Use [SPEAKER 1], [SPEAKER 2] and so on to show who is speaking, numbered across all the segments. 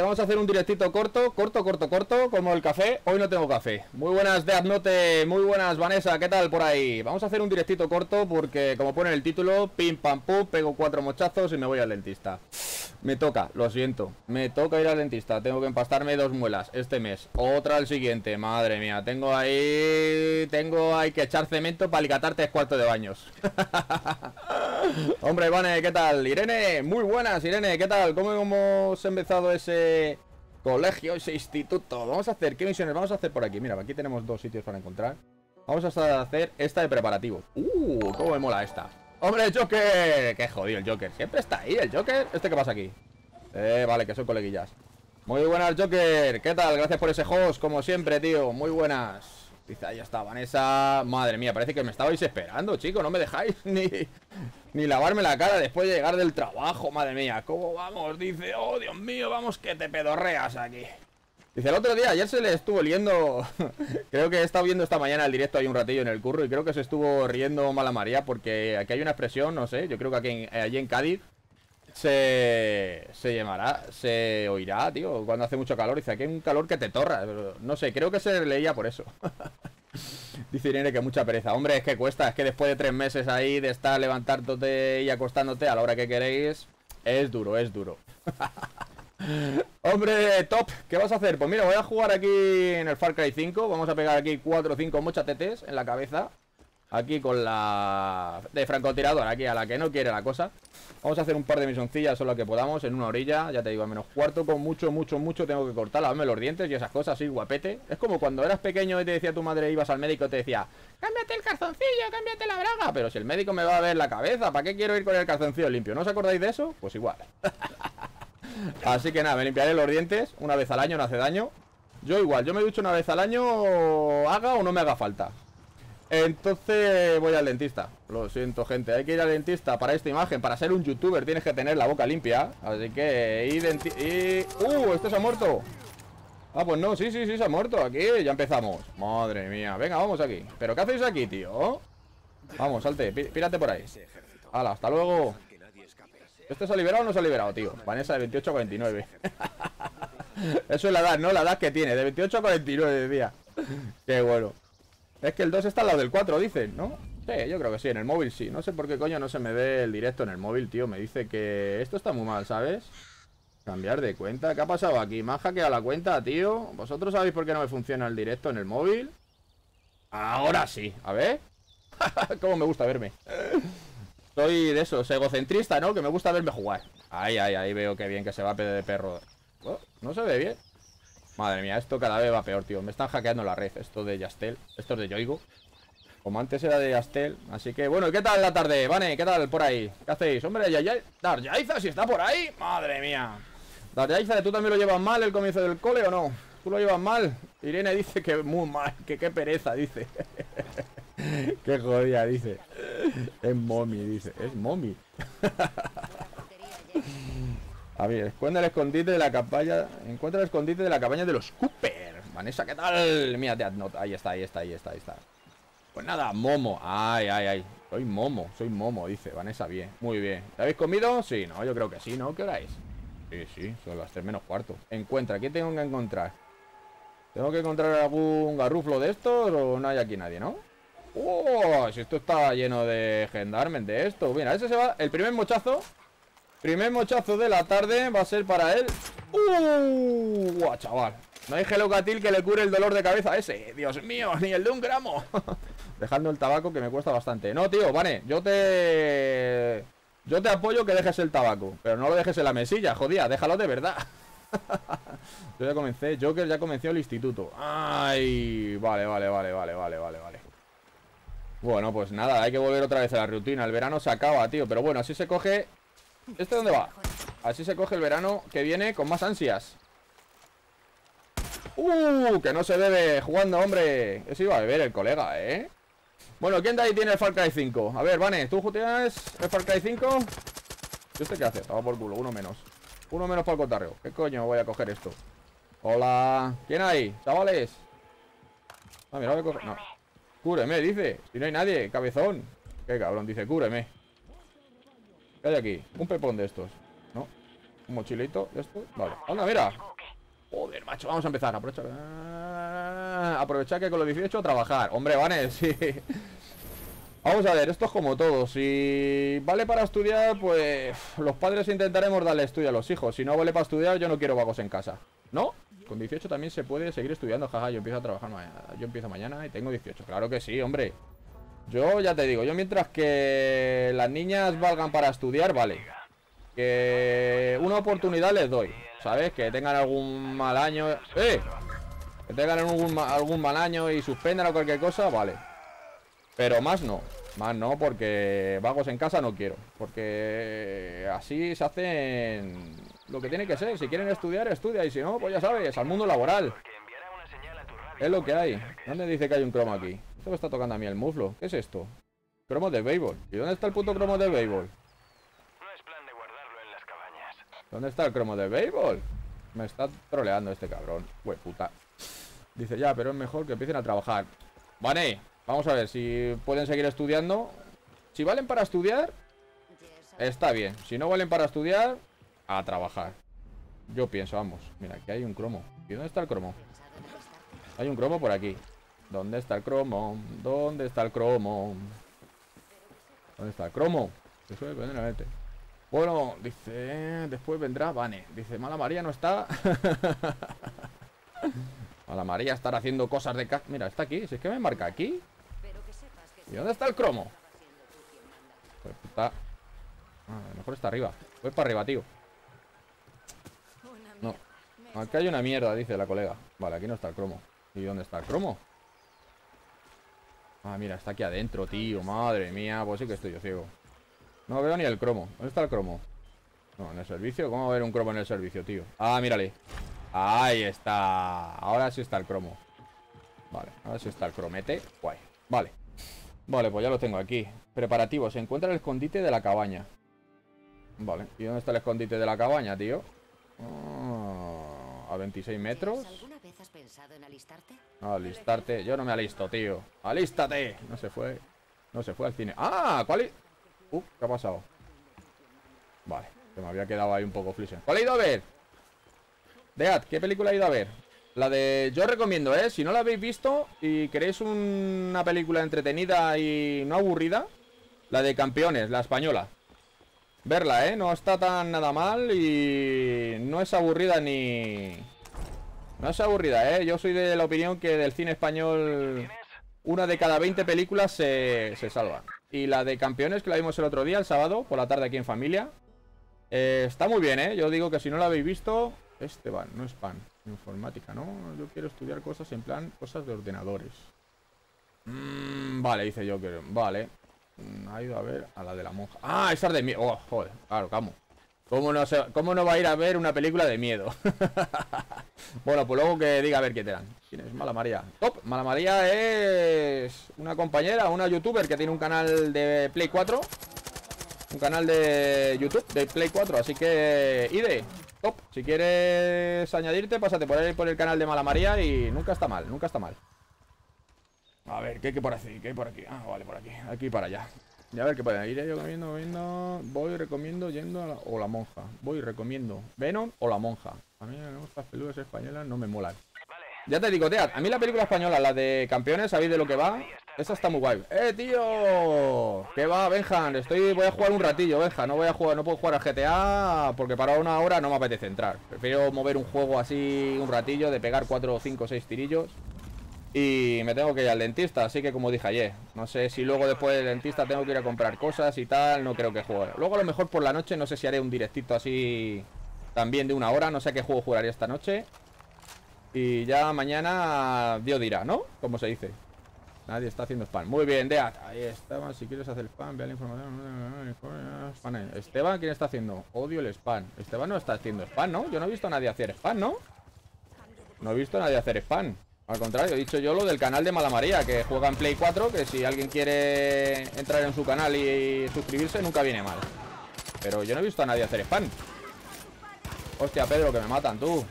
[SPEAKER 1] vamos a hacer un directito corto, corto, corto, corto, como el café. Hoy no tengo café. Muy buenas de Adnote, muy buenas Vanessa, ¿qué tal por ahí? Vamos a hacer un directito corto porque como pone el título, pim pam pum, pego cuatro mochazos y me voy al dentista. Me toca, lo siento, me toca ir al dentista, tengo que empastarme dos muelas este mes, otra el siguiente, madre mía, tengo ahí, tengo ahí que echar cemento para alicatar tres cuartos de baños. Hombre, Vane, ¿qué tal? Irene, muy buenas, Irene, ¿qué tal? ¿Cómo hemos empezado ese colegio, ese instituto? Vamos a hacer, ¿qué misiones vamos a hacer por aquí? Mira, aquí tenemos dos sitios para encontrar. Vamos a hacer esta de preparativo. Uh, cómo me mola esta. ¡Hombre, Joker! ¡Qué jodido el Joker! Siempre está ahí el Joker. ¿Este qué pasa aquí? Eh, vale, que son coleguillas. Muy buenas, Joker. ¿Qué tal? Gracias por ese host, como siempre, tío. Muy buenas. Dice, ahí está Vanessa. Madre mía, parece que me estabais esperando, chicos. No me dejáis ni, ni lavarme la cara después de llegar del trabajo. Madre mía, ¿cómo vamos? Dice, oh, Dios mío, vamos que te pedorreas aquí. Dice, el otro día, ayer se le estuvo liendo Creo que he estado viendo esta mañana el directo ahí un ratillo en el curro Y creo que se estuvo riendo mala María Porque aquí hay una expresión, no sé Yo creo que aquí en, allí en Cádiz se, se llamará, se oirá, tío, cuando hace mucho calor. Dice, aquí un calor que te torra. No sé, creo que se leía por eso. Dice Irene que mucha pereza. Hombre, es que cuesta. Es que después de tres meses ahí de estar levantándote y acostándote a la hora que queréis, es duro, es duro. Hombre, top, ¿qué vas a hacer? Pues mira, voy a jugar aquí en el Far Cry 5 Vamos a pegar aquí 4 o 5 mochatetes en la cabeza Aquí con la... De francotirador, aquí a la que no quiere la cosa Vamos a hacer un par de misioncillas solo que podamos En una orilla, ya te digo, a menos cuarto Con mucho, mucho, mucho tengo que cortar Lavarme los dientes y esas cosas así, guapete Es como cuando eras pequeño y te decía tu madre Ibas al médico y te decía Cámbiate el calzoncillo, cámbiate la braga Pero si el médico me va a ver la cabeza ¿Para qué quiero ir con el calzoncillo limpio? ¿No os acordáis de eso? Pues igual Así que nada, me limpiaré los dientes una vez al año, no hace daño. Yo igual, yo me ducho una vez al año, haga o no me haga falta. Entonces voy al dentista. Lo siento, gente. Hay que ir al dentista para esta imagen. Para ser un youtuber tienes que tener la boca limpia. Así que... Y, y... ¡Uh! ¿Este se ha muerto? Ah, pues no, sí, sí, sí, se ha muerto. Aquí ya empezamos. Madre mía. Venga, vamos aquí. ¿Pero qué hacéis aquí, tío? Vamos, salte. Pírate por ahí. Hala, hasta luego. ¿Este se ha liberado o no se ha liberado, tío? Vanessa de 28 a 49. Eso es la edad, ¿no? La edad que tiene, de 28 a 49, decía. Qué bueno. Es que el 2 está al lado del 4, dicen, ¿no? Sí, yo creo que sí, en el móvil sí. No sé por qué coño no se me ve el directo en el móvil, tío. Me dice que esto está muy mal, ¿sabes? Cambiar de cuenta. ¿Qué ha pasado aquí? ¿Me ha hackeado la cuenta, tío? ¿Vosotros sabéis por qué no me funciona el directo en el móvil? Ahora sí. A ver. Cómo me gusta verme. Soy de esos, egocentrista, ¿no? Que me gusta verme jugar. Ahí, ahí, ahí veo que bien que se va de perro. Oh, no se ve bien. Madre mía, esto cada vez va peor, tío. Me están hackeando la red. Esto de Yastel. Esto es de Yoigo. Como antes era de Yastel. Así que, bueno, ¿qué tal la tarde? Vane, ¿qué tal por ahí? ¿Qué hacéis? Hombre, ya, ya. Darjaiza, si está por ahí. Madre mía. Darjaiza, ¿tú también lo llevas mal el comienzo del cole o no? ¿Tú lo llevas mal? Irene dice que muy mal. Que qué pereza, dice. Qué jodida, dice. Es mommy, dice. Es mommy. A ver, encuentra el escondite de la campaña. Encuentra el escondite de la cabaña de los Cooper. Vanessa, ¿qué tal? Mira, ahí está, ahí está, ahí está, ahí está. Pues nada, Momo. Ay, ay, ay. Soy Momo, soy Momo, dice Vanessa. Bien, muy bien. ¿Te habéis comido? Sí, no, yo creo que sí, ¿no? ¿Qué hora es? Sí, sí, son las 3 menos cuarto. Encuentra, ¿qué tengo que encontrar? ¿Tengo que encontrar algún garruflo de estos o no hay aquí nadie, no? ¡Oh! Si esto está lleno de gendarmes de esto. Mira, ese se va. El primer mochazo. Primer mochazo de la tarde va a ser para él. ¡Uh! ¡Guau, chaval! No hay gelocatil que le cure el dolor de cabeza a ese. Dios mío, ni el de un gramo. Dejando el tabaco que me cuesta bastante. No, tío, vale. Yo te. Yo te apoyo que dejes el tabaco. Pero no lo dejes en la mesilla, jodía. Déjalo de verdad. Yo ya comencé. Joker ya comenzó el instituto. Ay. Vale, vale, vale, vale, vale, vale, vale. Bueno, pues nada, hay que volver otra vez a la rutina El verano se acaba, tío Pero bueno, así se coge... ¿Este dónde va? Así se coge el verano que viene con más ansias ¡Uh! Que no se bebe jugando, hombre Eso iba a beber el colega, ¿eh? Bueno, ¿quién de ahí tiene el Far Cry 5? A ver, Vane, ¿tú tienes el Far Cry 5? ¿Y este qué hace? Estaba por culo, uno menos Uno menos para el cotarreo ¿Qué coño voy a coger esto? Hola ¿Quién hay? Chavales Ah, mira, voy a coger... No Cúreme, dice. Si no hay nadie, cabezón. Qué cabrón, dice, cúreme. ¿Qué hay aquí? Un pepón de estos. ¿No? Un mochilito de estos. Vale. Anda, mira. Joder, macho. Vamos a empezar. Aprovechar. Ah, aprovechar que con los 18 trabajar. Hombre, Vanes, sí. Vamos a ver, esto es como todo. Si vale para estudiar, pues los padres intentaremos darle estudio a los hijos. Si no vale para estudiar, yo no quiero vagos en casa. ¿No? Con 18 también se puede seguir estudiando. Jaja, yo empiezo a trabajar mañana. Yo empiezo mañana y tengo 18. Claro que sí, hombre. Yo ya te digo, yo mientras que las niñas valgan para estudiar, vale. Que una oportunidad les doy. ¿Sabes? Que tengan algún mal año. ¡Eh! Que tengan algún, mal año y suspendan o cualquier cosa, vale. Pero más no. Más no, porque vagos en casa no quiero. Porque así se hacen lo que tiene que ser. Si quieren estudiar, estudia. Y si no, pues ya sabes, al mundo laboral. Es lo que hay. ¿Dónde dice que hay un cromo aquí? Esto me está tocando a mí el muslo. ¿Qué es esto? Cromo de béisbol. ¿Y dónde está el puto cromo de béisbol? ¿Dónde está el cromo de béisbol? Me está troleando este cabrón. Güey, puta. Dice, ya, pero es mejor que empiecen a trabajar. Vale, vamos a ver si pueden seguir estudiando. Si valen para estudiar, está bien. Si no valen para estudiar, a trabajar. Yo pienso, vamos. Mira, aquí hay un cromo. ¿Y dónde está el cromo? Hay un cromo por aquí. ¿Dónde está el cromo? ¿Dónde está el cromo? ¿Dónde está el cromo? Se suele. Bueno, dice, después vendrá Vane. Dice, Mala María no está. Mala María estará haciendo cosas de ca... Mira, está aquí. Si es que me marca aquí. ¿Y dónde está el cromo? Pues está... Ah, a lo mejor está arriba. Voy para arriba, tío. Aquí hay una mierda, dice la colega. Vale, aquí no está el cromo. ¿Y dónde está el cromo? Ah, mira, está aquí adentro, tío. Madre mía, pues sí que estoy yo ciego. No veo ni el cromo. ¿Dónde está el cromo? No, en el servicio. ¿Cómo va a ver un cromo en el servicio, tío? Ah, mírale. Ahí está. Ahora sí está el cromo. Vale, ahora sí está el cromete. Guay. Vale. Vale, pues ya lo tengo aquí. Preparativo. Se encuentra el escondite de la cabaña. Vale. ¿Y dónde está el escondite de la cabaña, tío? Ah, a 26 metros. ¿Alguna vez has pensado en alistarte? alistarte. Yo no me alisto, tío. ¡Alístate! No se fue. No se fue al cine. ¡Ah! ¿Cuál es? Uh, ¿qué ha pasado? Vale, se me había quedado ahí un poco flisen. ¿Cuál he ido a ver? Dead, ¿qué película he ido a ver? La de... Yo recomiendo, ¿eh? Si no la habéis visto y queréis una película entretenida y no aburrida, la de Campeones, la española. Verla, ¿eh? No está tan nada mal y no es aburrida ni... No es aburrida, ¿eh? Yo soy de la opinión que del cine español una de cada 20 películas se, se salva. Y la de campeones que la vimos el otro día, el sábado, por la tarde aquí en familia. Eh, está muy bien, ¿eh? Yo digo que si no la habéis visto... Esteban, no es pan. Informática, ¿no? Yo quiero estudiar cosas en plan, cosas de ordenadores. Mm, vale, dice que... Vale. Mm, ha ido a ver a la de la monja. Ah, esa es de miedo. Oh, joder, claro, camo. ¿Cómo no, ¿Cómo no va a ir a ver una película de miedo? bueno, pues luego que diga a ver qué te dan. ¿Quién es Mala María? Top. Mala María es una compañera, una youtuber que tiene un canal de Play 4. Un canal de YouTube de Play 4. Así que, Ide, top. Si quieres añadirte, pásate por ahí por el canal de Mala María y nunca está mal, nunca está mal. A ver, ¿qué hay por aquí? ¿Qué hay por aquí? Ah, vale, por aquí. Aquí para allá. Y a ver qué puede. Iré yo comiendo, viendo. Voy recomiendo yendo a la, o la monja. Voy recomiendo. Venom o la monja. A mí las peludas españolas no me molan. Ya te digo, a mí la película española, la de campeones, ¿sabéis de lo que va? Esa está muy guay. ¡Eh, tío! ¿Qué va, Benjan? Estoy, voy a jugar un ratillo, Benja. No voy a jugar, no puedo jugar a GTA porque para una hora no me apetece entrar. Prefiero mover un juego así un ratillo, de pegar 4, 5, 6 tirillos. Y me tengo que ir al dentista, así que como dije ayer, no sé si luego después del dentista tengo que ir a comprar cosas y tal, no creo que juegue. Luego a lo mejor por la noche, no sé si haré un directito así también de una hora, no sé qué juego jugaré esta noche. Y ya mañana Dios dirá, ¿no? Como se dice. Nadie está haciendo spam. Muy bien, Deat. Ahí Esteban, si quieres hacer spam, vea la información. Esteban, ¿quién está haciendo? Odio el spam. Esteban no está haciendo spam, ¿no? Yo no he visto a nadie hacer spam, ¿no? No he visto a nadie hacer spam. Al contrario, he dicho yo lo del canal de Mala María, que juega en Play 4, que si alguien quiere entrar en su canal y suscribirse, nunca viene mal. Pero yo no he visto a nadie hacer spam. Hostia, Pedro, que me matan, tú.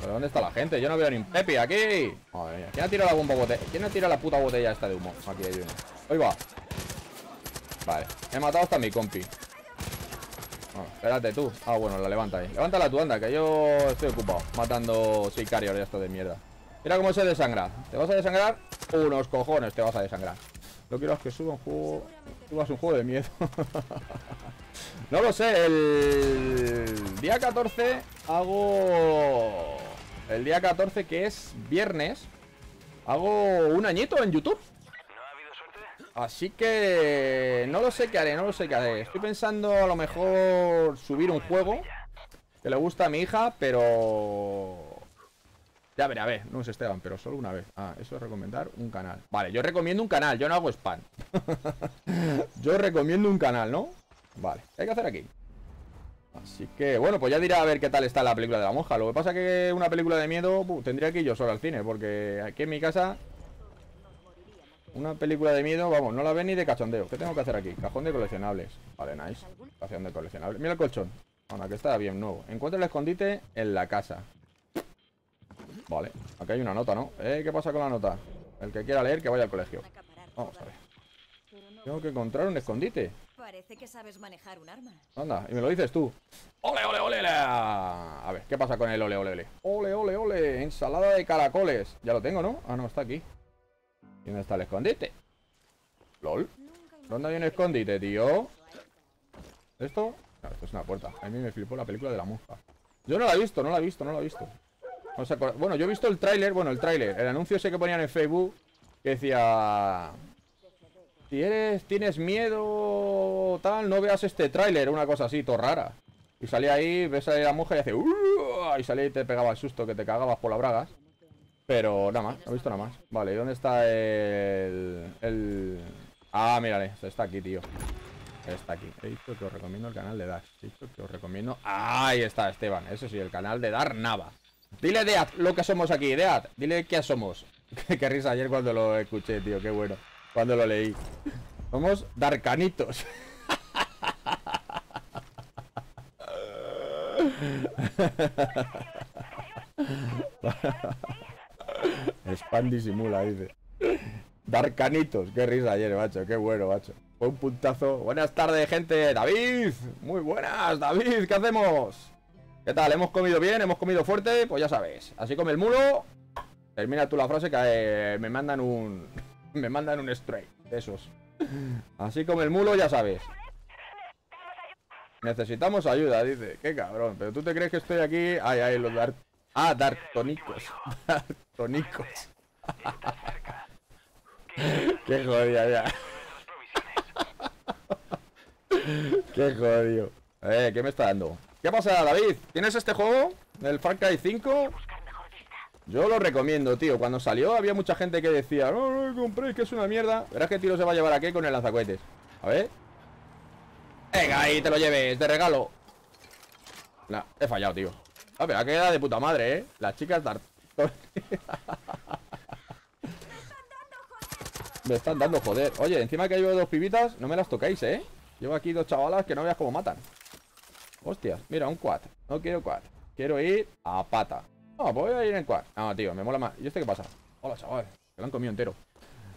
[SPEAKER 1] ¿Pero dónde está la gente? Yo no veo ni un Pepe aquí. Madre mía. ¿Quién ha tirado la bomba botella? ¿Quién ha tirado la puta botella esta de humo? Aquí hay uno. Ahí va. Vale, he matado hasta mi compi. Bueno, espérate tú. Ah, bueno, la levanta ahí. Levántala tú, anda, que yo estoy ocupado Matando sicarios de esto de mierda Mira cómo se desangra ¿Te vas a desangrar? Unos cojones te vas a desangrar Lo quiero que suba un juego Subas un juego de miedo No lo sé El día 14 Hago El día 14 que es viernes Hago un añito en YouTube Así que no lo sé qué haré, no lo sé qué haré. Estoy pensando a lo mejor subir un juego que le gusta a mi hija, pero... Ya veré, a ver, no es Esteban, pero solo una vez. Ah, eso es recomendar un canal. Vale, yo recomiendo un canal, yo no hago spam. yo recomiendo un canal, ¿no? Vale, ¿qué hay que hacer aquí? Así que, bueno, pues ya dirá a ver qué tal está la película de la monja. Lo que pasa que una película de miedo tendría que ir yo solo al cine, porque aquí en mi casa una película de miedo, vamos, no la ven ni de cachondeo. ¿Qué tengo que hacer aquí? Cajón de coleccionables. Vale, nice. Cajón de coleccionables. Mira el colchón. Anda, que está bien nuevo. Encuentra el escondite en la casa. Vale, aquí hay una nota, ¿no? Eh, ¿qué pasa con la nota? El que quiera leer, que vaya al colegio. Vamos a ver. Tengo que encontrar un escondite.
[SPEAKER 2] Parece que sabes manejar un arma.
[SPEAKER 1] Anda, y me lo dices tú. ¡Ole, ole, ole! A ver, ¿qué pasa con el ole, ole, ole? ¡Ole, ole, ole! Ensalada de caracoles. Ya lo tengo, ¿no? Ah, no, está aquí. ¿Y dónde está el escondite? ¿Lol? ¿Dónde hay un escondite, tío? ¿Esto? No, esto es una puerta A mí me flipó la película de la monja Yo no la he visto, no la he visto, no la he visto Bueno, yo he visto el tráiler Bueno, el tráiler El anuncio ese que ponían en Facebook Que decía... Si eres, tienes miedo tal, no veas este tráiler Una cosa así, todo rara Y salía ahí, ves a la monja y hace... y salía y te pegaba el susto que te cagabas por las bragas pero nada más, no he visto nada más. Vale, ¿y dónde está el... el... Ah, mírale, está aquí, tío. Está aquí. He dicho que os recomiendo el canal de Dar He dicho que os recomiendo... ahí está, Esteban. Eso sí, el canal de Dar Nava. Dile, Dead, lo que somos aquí, Dead Dile qué somos. Qué risa ayer cuando lo escuché, tío, qué bueno. Cuando lo leí. Somos Darcanitos Spam disimula, dice. Darkanitos, qué risa ayer, macho, qué bueno, macho. Fue un puntazo. Buenas tardes, gente. David, muy buenas, David, ¿qué hacemos? ¿Qué tal? ¿Hemos comido bien? ¿Hemos comido fuerte? Pues ya sabes. Así come el mulo. Termina tú la frase que eh, me mandan un. me mandan un straight de esos. Así como el mulo, ya sabes. Necesitamos ayuda, dice. Qué cabrón. Pero tú te crees que estoy aquí. Ay, ay, los dar. Ah, Dartonicos. Dartonicos. Qué jodido ya. Qué jodido. Eh, ¿qué me está dando? ¿Qué pasa, David? ¿Tienes este juego? ¿El Far Cry 5? Yo lo recomiendo, tío. Cuando salió había mucha gente que decía No, no, compré, que es una mierda Verás qué tiro se va a llevar aquí con el lanzacohetes A ver Venga, ahí te lo lleves, de regalo Nah, he fallado, tío Ah, pero ha quedado de puta madre, ¿eh? Las chicas dar... me están dando joder. Oye, encima que hay dos pibitas No me las toquéis, ¿eh? Llevo aquí dos chavalas que no veas cómo matan. Hostias, mira, un quad. No quiero quad. Quiero ir a pata. No, voy a ir en quad. No, tío, me mola más. ¿Y este qué pasa? Hola, chaval. Que lo han comido entero.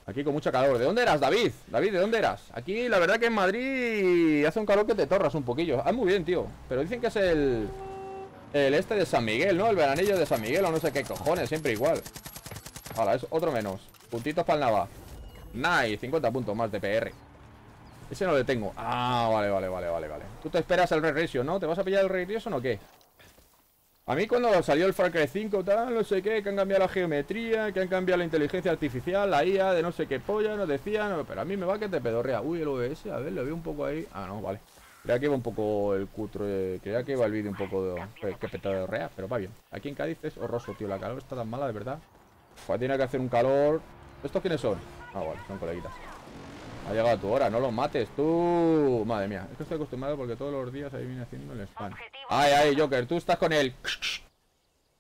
[SPEAKER 1] Aquí con mucho calor. ¿De dónde eras, David? David, ¿de dónde eras? Aquí, la verdad que en Madrid Hace un calor que te torras un poquillo. Ah, muy bien, tío. Pero dicen que es el... El este de San Miguel, ¿no? El veranillo de San Miguel o no sé qué cojones, siempre igual. Ahora, es otro menos. Puntitos para el Nava. Nice, 50 puntos más de PR Ese no le tengo Ah, vale, vale, vale, vale, vale. Tú te esperas el Ray ¿no? ¿Te vas a pillar el Ray o qué? A mí cuando salió el Far Cry 5 tal, no sé qué Que han cambiado la geometría Que han cambiado la inteligencia artificial La IA de no sé qué polla Nos decían Pero a mí me va que te pedorrea. Uy, el OBS, a ver, lo veo un poco ahí. Ah, no, vale Creía que iba un poco el cutre. Creía que iba el vídeo un poco de. Que petado de rea, pero va bien. Aquí en Cádiz es horroroso, tío. La calor está tan mala, de verdad. Pues tiene que hacer un calor. ¿Estos quiénes son? Ah, bueno, son coleguitas. Ha llegado tu hora, no los mates tú. Madre mía, es que estoy acostumbrado porque todos los días ahí viene haciendo el spam. Ay, ay, Joker, tú estás con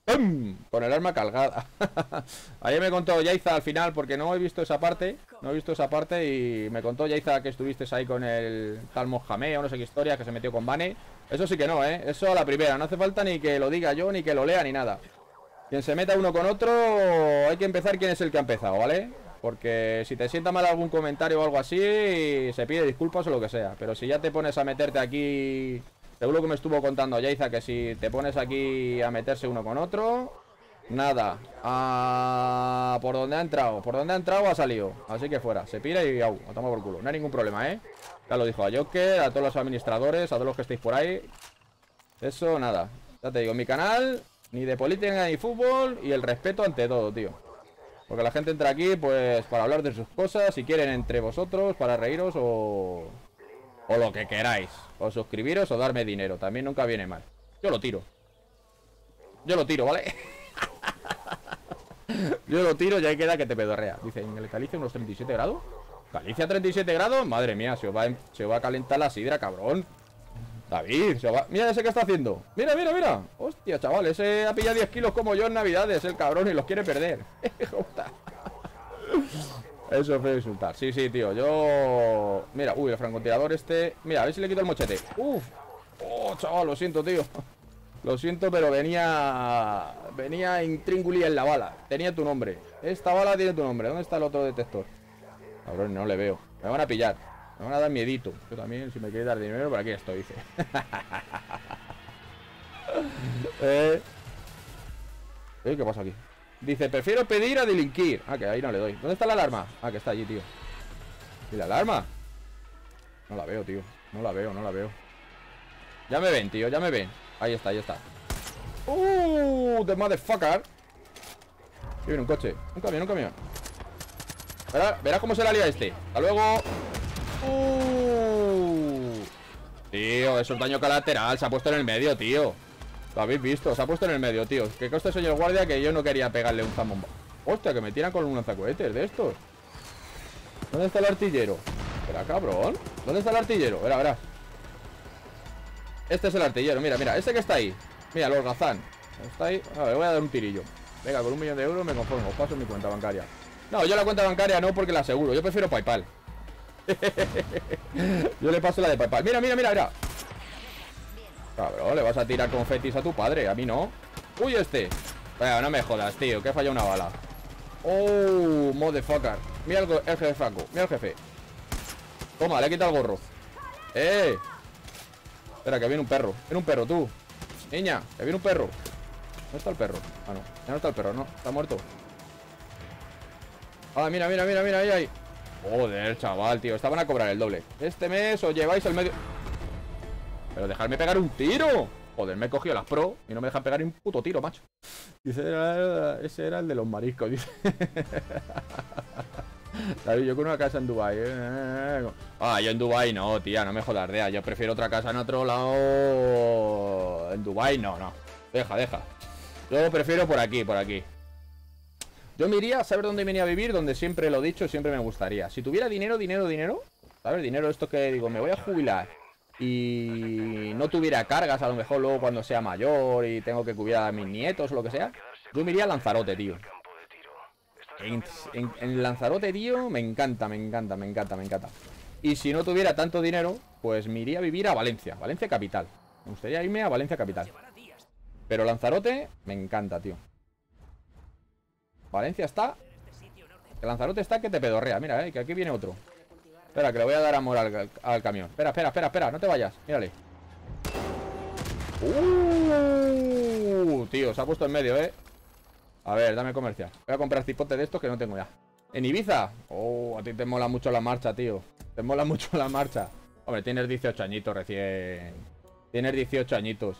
[SPEAKER 1] el. Con el arma cargada. Ayer me contó Yaiza al final, porque no he visto esa parte. No he visto esa parte y me contó Yaiza que estuviste ahí con el tal Mohamed no sé qué historia, que se metió con Bane. Eso sí que no, ¿eh? Eso a la primera. No hace falta ni que lo diga yo, ni que lo lea, ni nada. Quien se meta uno con otro, hay que empezar quién es el que ha empezado, ¿vale? Porque si te sienta mal algún comentario o algo así, se pide disculpas o lo que sea. Pero si ya te pones a meterte aquí... Seguro que me estuvo contando Yaiza que si te pones aquí a meterse uno con otro... Nada. Por donde ha entrado. Por donde ha entrado ha salido. Así que fuera. Se pira y au. A tomar por culo. No hay ningún problema, ¿eh? Ya lo dijo a Joker, a todos los administradores, a todos los que estéis por ahí. Eso, nada. Ya te digo, mi canal, ni de política ni fútbol y el respeto ante todo, tío. Porque la gente entra aquí, pues, para hablar de sus cosas, si quieren entre vosotros, para reíros o... O lo que queráis. O suscribiros o darme dinero. También nunca viene mal. Yo lo tiro. Yo lo tiro, ¿vale? Yo lo tiro y ahí queda que te pedorrea. Dice, en el calice unos 37 grados. ¿Calicia 37 grados? Madre mía, se va, se va a calentar la sidra, cabrón. David, se va... Mira ese que está haciendo. Mira, mira, mira. Hostia, chaval, ese ha pillado 10 kilos como yo en Navidades, el cabrón, y los quiere perder. Eso es insultar. Sí, sí, tío. Yo. Mira, uy, el francotirador este. Mira, a ver si le quito el mochete. Uf. Oh, chaval, lo siento, tío. Lo siento, pero venía. Venía intrínguli en la bala. Tenía tu nombre. Esta bala tiene tu nombre. ¿Dónde está el otro detector? Cabrón, no le veo. Me van a pillar. Me van a dar miedito. Yo también, si me quieres dar dinero, por aquí estoy, dice. eh. ¿Eh? ¿Qué pasa aquí? Dice, prefiero pedir a delinquir. Ah, que ahí no le doy. ¿Dónde está la alarma? Ah, que está allí, tío. ¿Y la alarma? No la veo, tío. No la veo, no la veo. Ya me ven, tío, ya me ven. Ahí está, ahí está. ¡Uh! The motherfucker. Aquí viene un coche. Un camión, un camión. Verás, verás cómo se la lía este. Hasta luego. Uh. Tío, eso es daño colateral. Se ha puesto en el medio, tío. Lo habéis visto, se ha puesto en el medio, tío. Que coste soy el guardia que yo no quería pegarle un zambomba. Hostia, que me tiran con un lanzacohetes de estos. ¿Dónde está el artillero? Espera, cabrón. ¿Dónde está el artillero? Verá, verás. Este es el artillero, mira, mira. Este que está ahí. Mira, el holgazán. Está ahí. A ver, voy a dar un tirillo. Venga, con un millón de euros me conformo. Paso mi cuenta bancaria. No, yo la cuenta bancaria no porque la aseguro. Yo prefiero Paypal. Yo le paso la de Paypal. Mira, mira, mira, mira. Cabrón, le vas a tirar confetis a tu padre. A mí no. Uy, este. Venga, no me jodas, tío. Que falla una bala. Oh, motherfucker. Mira el, el jefe Franco. Mira el jefe. Toma, le he quitado el gorro. ¡Eh! Espera, que viene un perro. Viene un perro, tú. Niña, que viene un perro. ¿Dónde está el perro? Ah, no. Ya no está el perro, no. Está muerto. Ah, mira, mira, mira, mira, ahí, ahí. Joder, chaval, tío. Estaban a cobrar el doble. Este mes os lleváis el medio... Pero dejadme pegar un tiro. Joder, me he cogido las pro y no me dejan pegar un puto tiro, macho. Dice, ese era el de los mariscos, dice. yo con una casa en Dubai. ¿eh? Ah, yo en Dubai no, tía, no me jodas, dea. Yo prefiero otra casa en otro lado. En Dubai no, no. Deja, deja. Yo prefiero por aquí, por aquí. Yo me iría a saber dónde venía a vivir, donde siempre lo he dicho, siempre me gustaría. Si tuviera dinero, dinero, dinero. ¿Sabes? Dinero, esto que digo, me voy a jubilar y no tuviera cargas, a lo mejor luego cuando sea mayor y tengo que cuidar a mis nietos o lo que sea, yo me iría a Lanzarote, tío. En, Lanzarote, tío, me encanta, me encanta, me encanta, me encanta. Y si no tuviera tanto dinero, pues me iría a vivir a Valencia, Valencia capital. Me gustaría irme a Valencia capital. Pero Lanzarote me encanta, tío. Valencia está... Lanzarote está que te pedorrea. Mira, eh, que aquí viene otro. Espera, que le voy a dar amor al, camión. Espera, espera, espera, espera, no te vayas. Mírale. Uh, tío, se ha puesto en medio, ¿eh? A ver, dame comercial. Voy a comprar cipote de estos que no tengo ya. ¿En Ibiza? Oh, a ti te mola mucho la marcha, tío. Te mola mucho la marcha. Hombre, tienes 18 añitos recién. Tienes 18 añitos.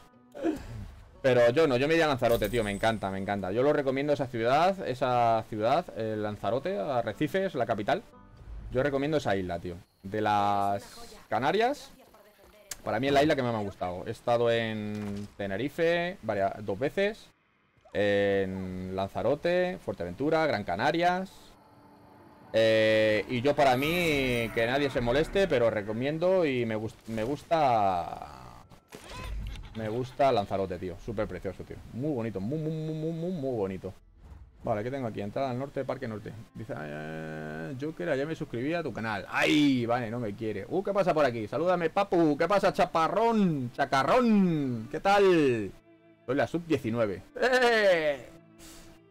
[SPEAKER 1] Pero yo no, yo me iría a Lanzarote, tío. Me encanta, me encanta. Yo lo recomiendo esa ciudad, esa ciudad, el Lanzarote, Arrecifes, la capital. Yo recomiendo esa isla, tío. De las Canarias, para mí es la isla que más me ha gustado. He estado en Tenerife varias, dos veces. En Lanzarote, Fuerteventura, Gran Canarias. Eh, y yo para mí, que nadie se moleste, pero recomiendo y me, me gusta... Me gusta Lanzarote, tío. Súper precioso, tío. Muy bonito, muy, muy, muy, muy, muy bonito. Vale, ¿qué tengo aquí? Entrada al norte, Parque Norte. Dice, eh, Joker, ya me suscribí a tu canal. ¡Ay! Vale, no me quiere. Uh, ¿qué pasa por aquí? Salúdame, papu. ¿Qué pasa, chaparrón? Chacarrón. ¿Qué tal? Soy la sub-19. ¡Eh!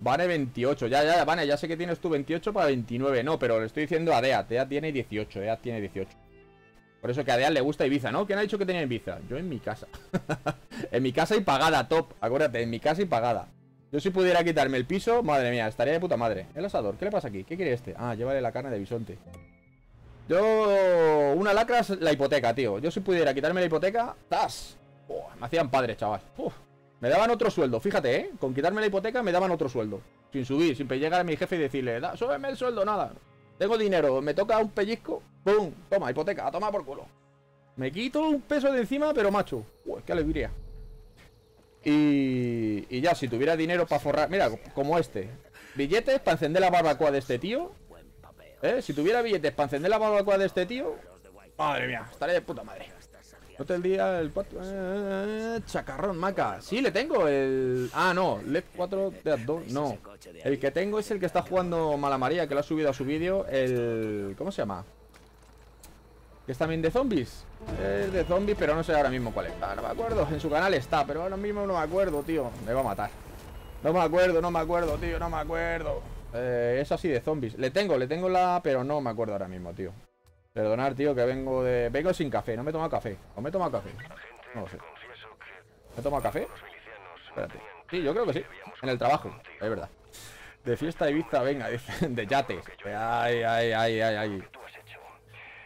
[SPEAKER 1] Vane 28. Ya, ya, Vane, ya sé que tienes tú 28 para 29. No, pero le estoy diciendo a Deat. Deat tiene 18. Deat tiene 18. Por eso que a Deat le gusta Ibiza, ¿no? ¿Quién ha dicho que tenía Ibiza? Yo en mi casa. en mi casa y pagada, top. Acuérdate, en mi casa y pagada. Yo si pudiera quitarme el piso, madre mía, estaría de puta madre. El asador, ¿qué le pasa aquí? ¿Qué quiere este? Ah, llévale la carne de bisonte. Yo... Una lacra es la hipoteca, tío. Yo si pudiera quitarme la hipoteca... ¡Tas! me hacían padres, chaval. Me daban otro sueldo, fíjate, ¿eh? Con quitarme la hipoteca me daban otro sueldo. Sin subir, sin llegar a mi jefe y decirle, da, súbeme el sueldo, nada. Tengo dinero, me toca un pellizco, ¡pum! Toma, hipoteca, a tomar por culo. Me quito un peso de encima, pero macho. Qué alegría. Y, y ya, si tuviera dinero para forrar... Mira, como este. Billetes para encender la barbacoa de este tío. ¿Eh? Si tuviera billetes para encender la barbacoa de este tío... Madre mía, estaría de puta madre. No el día el 4... Eh, chacarrón, maca. Sí, le tengo el... Ah, no, LED 4 de 2, no. El que tengo es el que está jugando Mala María, que lo ha subido a su vídeo. El... ¿Cómo se llama? Que es también de zombies. Es de zombies, pero no sé ahora mismo cuál es. Ah, no me acuerdo. En su canal está, pero ahora mismo no me acuerdo, tío. Me va a matar. No me acuerdo, no me acuerdo, tío, no me acuerdo. Eh, es así de zombies. Le tengo, le tengo la... Pero no me acuerdo ahora mismo, tío. Perdonar, tío, que vengo de... Vengo sin café, no me he tomado café. ¿O me he tomado café? No lo sé. ¿Me he tomado café? Espérate. Sí, yo creo que sí. En el trabajo, es verdad. De fiesta de Ibiza, venga, de yates. Ay, ay, ay, ay, ay.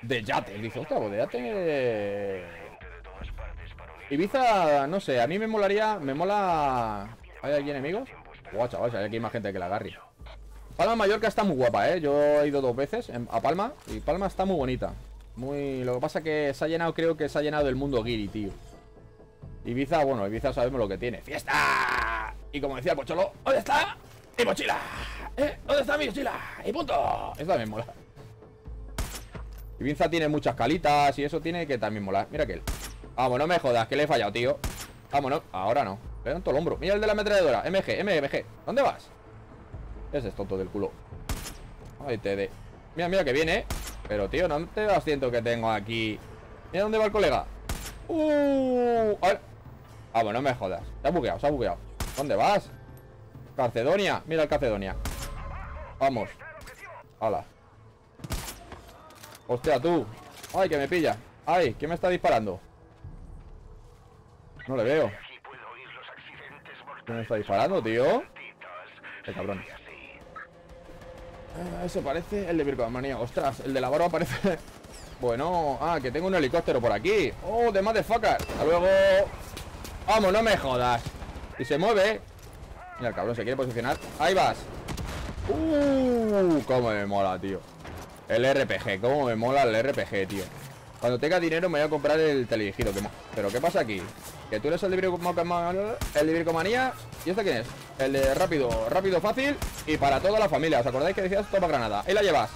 [SPEAKER 1] De yates, dice, ostras, pues de yates... Ibiza, no sé, a mí me molaría... Me mola... ¿Hay aquí enemigos? Guau, chaval, hay aquí más gente que la Garry. Palma Mallorca está muy guapa, ¿eh? Yo he ido dos veces a Palma y Palma está muy bonita. Muy... Lo que pasa que se ha llenado, creo que se ha llenado el mundo guiri, tío. Ibiza, bueno, Ibiza sabemos lo que tiene. ¡Fiesta! Y como decía Pocholo, ¿dónde está mi mochila? ¿Eh? ¿Dónde está mi mochila? Y punto. Eso también mola. Ibiza tiene muchas calitas y eso tiene que también molar. Mira aquel. Vamos, no me jodas, que le he fallado, tío. Vámonos. Ahora no. Le todo el hombro. Mira el de la ametralladora. MG, MG. ¿Dónde vas? Ese es tonto del culo. Ay, te de. Mira, mira que viene, ¿eh? Pero, tío, no te das siento que tengo aquí. Mira dónde va el colega. Uh, a ver. Bueno, no me jodas. Se ha bugueado, se ha bugueado. ¿Dónde vas? Carcedonia. Mira el Carcedonia. Vamos. Hala. Hostia, tú. Ay, que me pilla. Ay, ¿quién me está disparando? No le veo. ¿Quién me está disparando, tío? Qué cabrón. Ah, eso parece el de Vircomanía. Ostras, el de la barba parece... bueno, ah, que tengo un helicóptero por aquí. Oh, de motherfucker. Hasta luego. Vamos, no me jodas. Y se mueve. Mira, el cabrón se quiere posicionar. Ahí vas. Uh, cómo me mola, tío. El RPG, cómo me mola el RPG, tío. Cuando tenga dinero me voy a comprar el teledirigido. Pero ¿qué pasa aquí? Que tú eres el de Vircomanía. ¿Y este quién es? El de rápido, rápido, fácil y para toda la familia. ¿Os acordáis que decías toma granada? Ahí la llevas.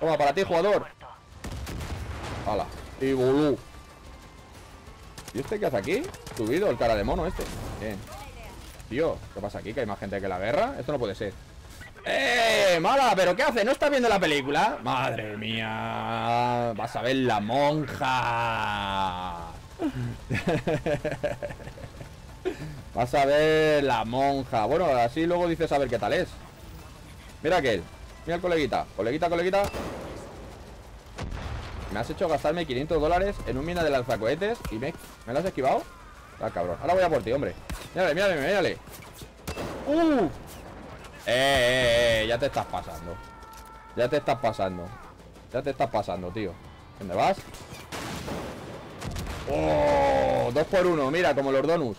[SPEAKER 1] Toma, para ti, jugador. Hala. Y bulú. ¿Y este qué hace aquí? Subido el cara de mono este. Bien. Tío, ¿qué pasa aquí? ¿Que hay más gente que la guerra? Esto no puede ser. ¡Eh! ¡Mala! ¿Pero qué hace? ¿No estás viendo la película? ¡Madre mía! Vas a ver la monja. Vas a ver la monja. Bueno, así luego dices a ver qué tal es. Mira aquel. Mira el coleguita. Coleguita, coleguita. Me has hecho gastarme 500 dólares en un mina de lanzacohetes y me, me lo has esquivado. Ah, cabrón. Ahora voy a por ti, hombre. Mírale, mírale, mírale. ¡Uh! Eh, eh, eh, ya te estás pasando. Ya te estás pasando. Ya te estás pasando, tío. ¿Dónde vas? ¡Oh! Dos por uno, mira, como los donuts.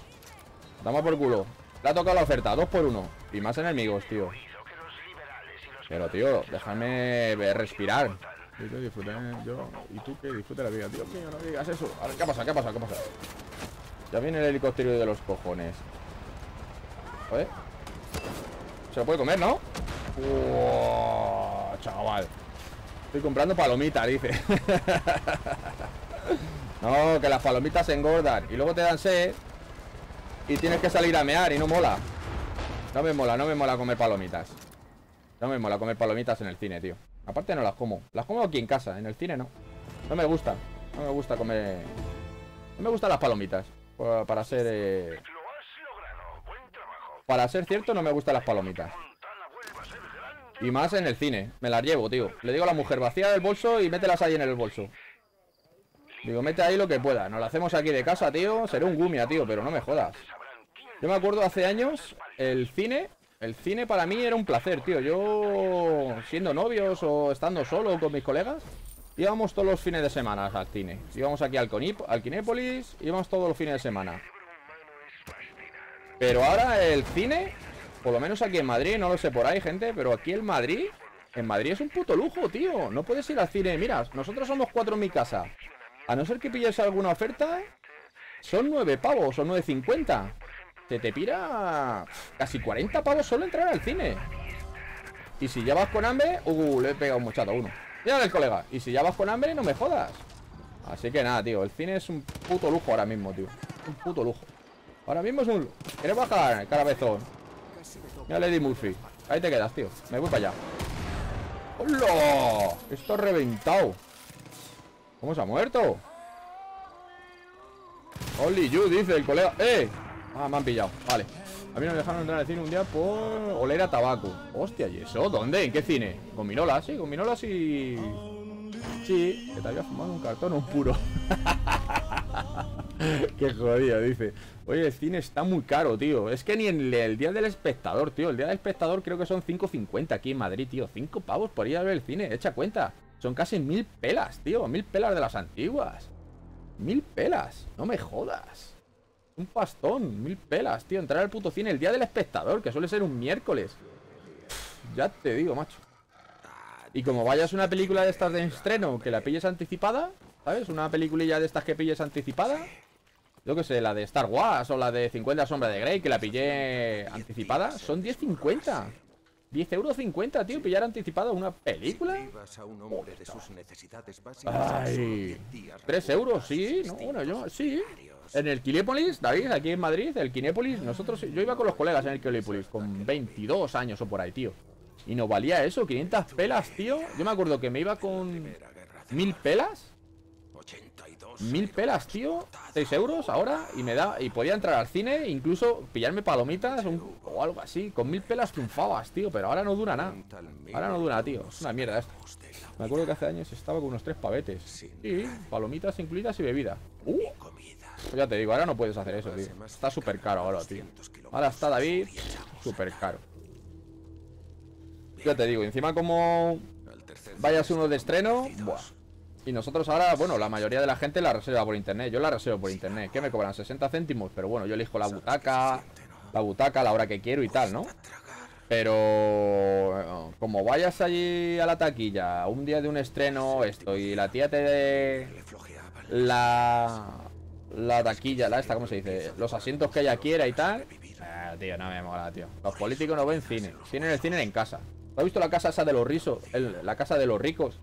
[SPEAKER 1] Damos por culo. Le ha tocado la oferta, dos por uno. Y más enemigos, tío. Pero, tío, déjame respirar. Yo, y tú que disfrute la vida. Dios mío, no digas eso. A ver, ¿qué pasa? ¿Qué pasa? ¿Qué pasa? Ya viene el helicóptero de los cojones. Joder. Se lo puede comer, ¿no? chaval. Estoy comprando palomitas, dice. no, que las palomitas se engordan. Y luego te dan sed. Y tienes que salir a mear y no mola. No me mola, no me mola comer palomitas. No me mola comer palomitas en el cine, tío. Aparte no las como. Las como aquí en casa, en el cine no. No me gusta. No me gusta comer... No me gustan las palomitas. Para ser... Eh, para ser cierto, no me gustan las palomitas. Y más en el cine. Me las llevo, tío. Le digo a la mujer, vacía del bolso y mételas ahí en el bolso. Digo, mete ahí lo que pueda. Nos lo hacemos aquí de casa, tío. Seré un gumia, tío, pero no me jodas. Yo me acuerdo hace años, el cine... El cine para mí era un placer, tío. Yo, siendo novios o estando solo con mis colegas, íbamos todos los fines de semana al cine. Íbamos aquí al, Conip al Kinépolis, íbamos todos los fines de semana. Pero ahora el cine, por lo menos aquí en Madrid, no lo sé por ahí, gente, pero aquí en Madrid, en Madrid es un puto lujo, tío. No puedes ir al cine. Mira, nosotros somos cuatro en mi casa. A no ser que pilles alguna oferta, son nueve pavos nueve cincuenta. Se te pira casi 40 pavos solo entrar al cine. Y si ya vas con hambre, uh, le he pegado un muchacho a uno. Mira el colega. Y si ya vas con hambre, no me jodas. Así que nada, tío. El cine es un puto lujo ahora mismo, tío. Un puto lujo. Ahora mismo es un... ¿Quieres bajar, carabezón? Mira Lady Murphy. Ahí te quedas, tío. Me voy para allá. ¡Hola! Esto ha reventado. ¿Cómo se ha muerto? Only you, dice el colega. ¡Eh! Ah, me han pillado. Vale. A mí me dejaron entrar al cine un día por oler a tabaco. Hostia, ¿y eso? ¿Dónde? ¿En qué cine? Con Minola, sí, con Minola sí. Sí, que te había fumado un cartón un puro. Qué jodido, dice. Oye, el cine está muy caro, tío. Es que ni en el día del espectador, tío. El día del espectador creo que son 5.50 aquí en Madrid, tío. 5 pavos por ir a ver el cine, echa cuenta. Son casi mil pelas, tío. Mil pelas de las antiguas. Mil pelas. No me jodas. Un pastón, mil pelas, tío. Entrar al puto cine el día del espectador, que suele ser un miércoles. ya te digo, macho. Y como vayas una película de estas de estreno que la pilles anticipada, ¿sabes? Una peliculilla de estas que pilles anticipada. Yo que sé, la de Star Wars o la de 50 sombras de Grey, que la pillé anticipada, son 10.50. 10 euros 50, tío, pillar anticipada una película. Ay, 3 euros, sí, no, bueno, yo, sí. En el Kinépolis, David, aquí en Madrid, el Kinépolis, nosotros, yo iba con los colegas en el Kinépolis, con 22 años o por ahí, tío. Y nos valía eso, 500 pelas, tío. Yo me acuerdo que me iba con mil pelas. Mil pelas, tío. 6 euros ahora Y me da Y podía entrar al cine Incluso pillarme palomitas O algo así Con mil pelas triunfabas, tío Pero ahora no dura nada. Ahora no dura, tío. Es una mierda esto Me acuerdo que hace años estaba con unos tres pavetes Sí, palomitas incluidas y bebida. Uh, pues ya te digo, ahora no puedes hacer eso, tío. Está súper caro ahora, tío. Ahora está David Súper caro Ya te digo, encima como Vayas uno de estreno Buah y nosotros ahora, bueno, la mayoría de la gente la reserva por internet. Yo la reservo por internet. ¿Qué me cobran? 60 céntimos. Pero bueno, yo elijo la butaca, la butaca la hora que quiero y tal, ¿no? Pero como vayas allí a la taquilla un día de un estreno, esto, y la tía te dé la, la taquilla, la esta, ¿cómo se dice? Los asientos que ella quiera y tal. Eh, tío, no me mola, tío. Los políticos no ven cine. Cine en el cine en casa. ¿Has visto la casa esa de los rizos? la casa de los ricos.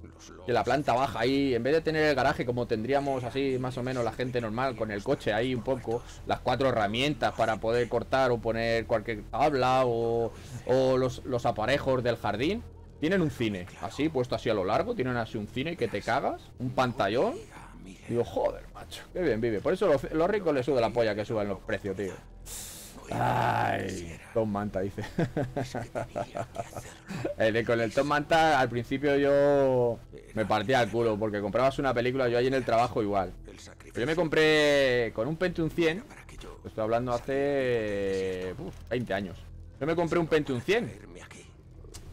[SPEAKER 1] De la planta baja ahí. En vez de tener el garaje como tendríamos así más o menos la gente normal con el coche ahí un poco. Las cuatro herramientas para poder cortar o poner cualquier tabla o, los, los aparejos del jardín. Tienen un cine, así, puesto así a lo largo. Tienen así un cine que te cagas. Un pantallón. Digo, joder, macho. Qué bien vive. Por eso los, los ricos les sube la polla que suban los precios, tío. Ay, Tom Manta dice. Eh, con el Tom Manta al principio yo me partía el culo porque comprabas una película yo ahí en el trabajo igual. yo me compré con un Pentium 100, estoy hablando hace 20 años. Yo me compré un Pentium 100.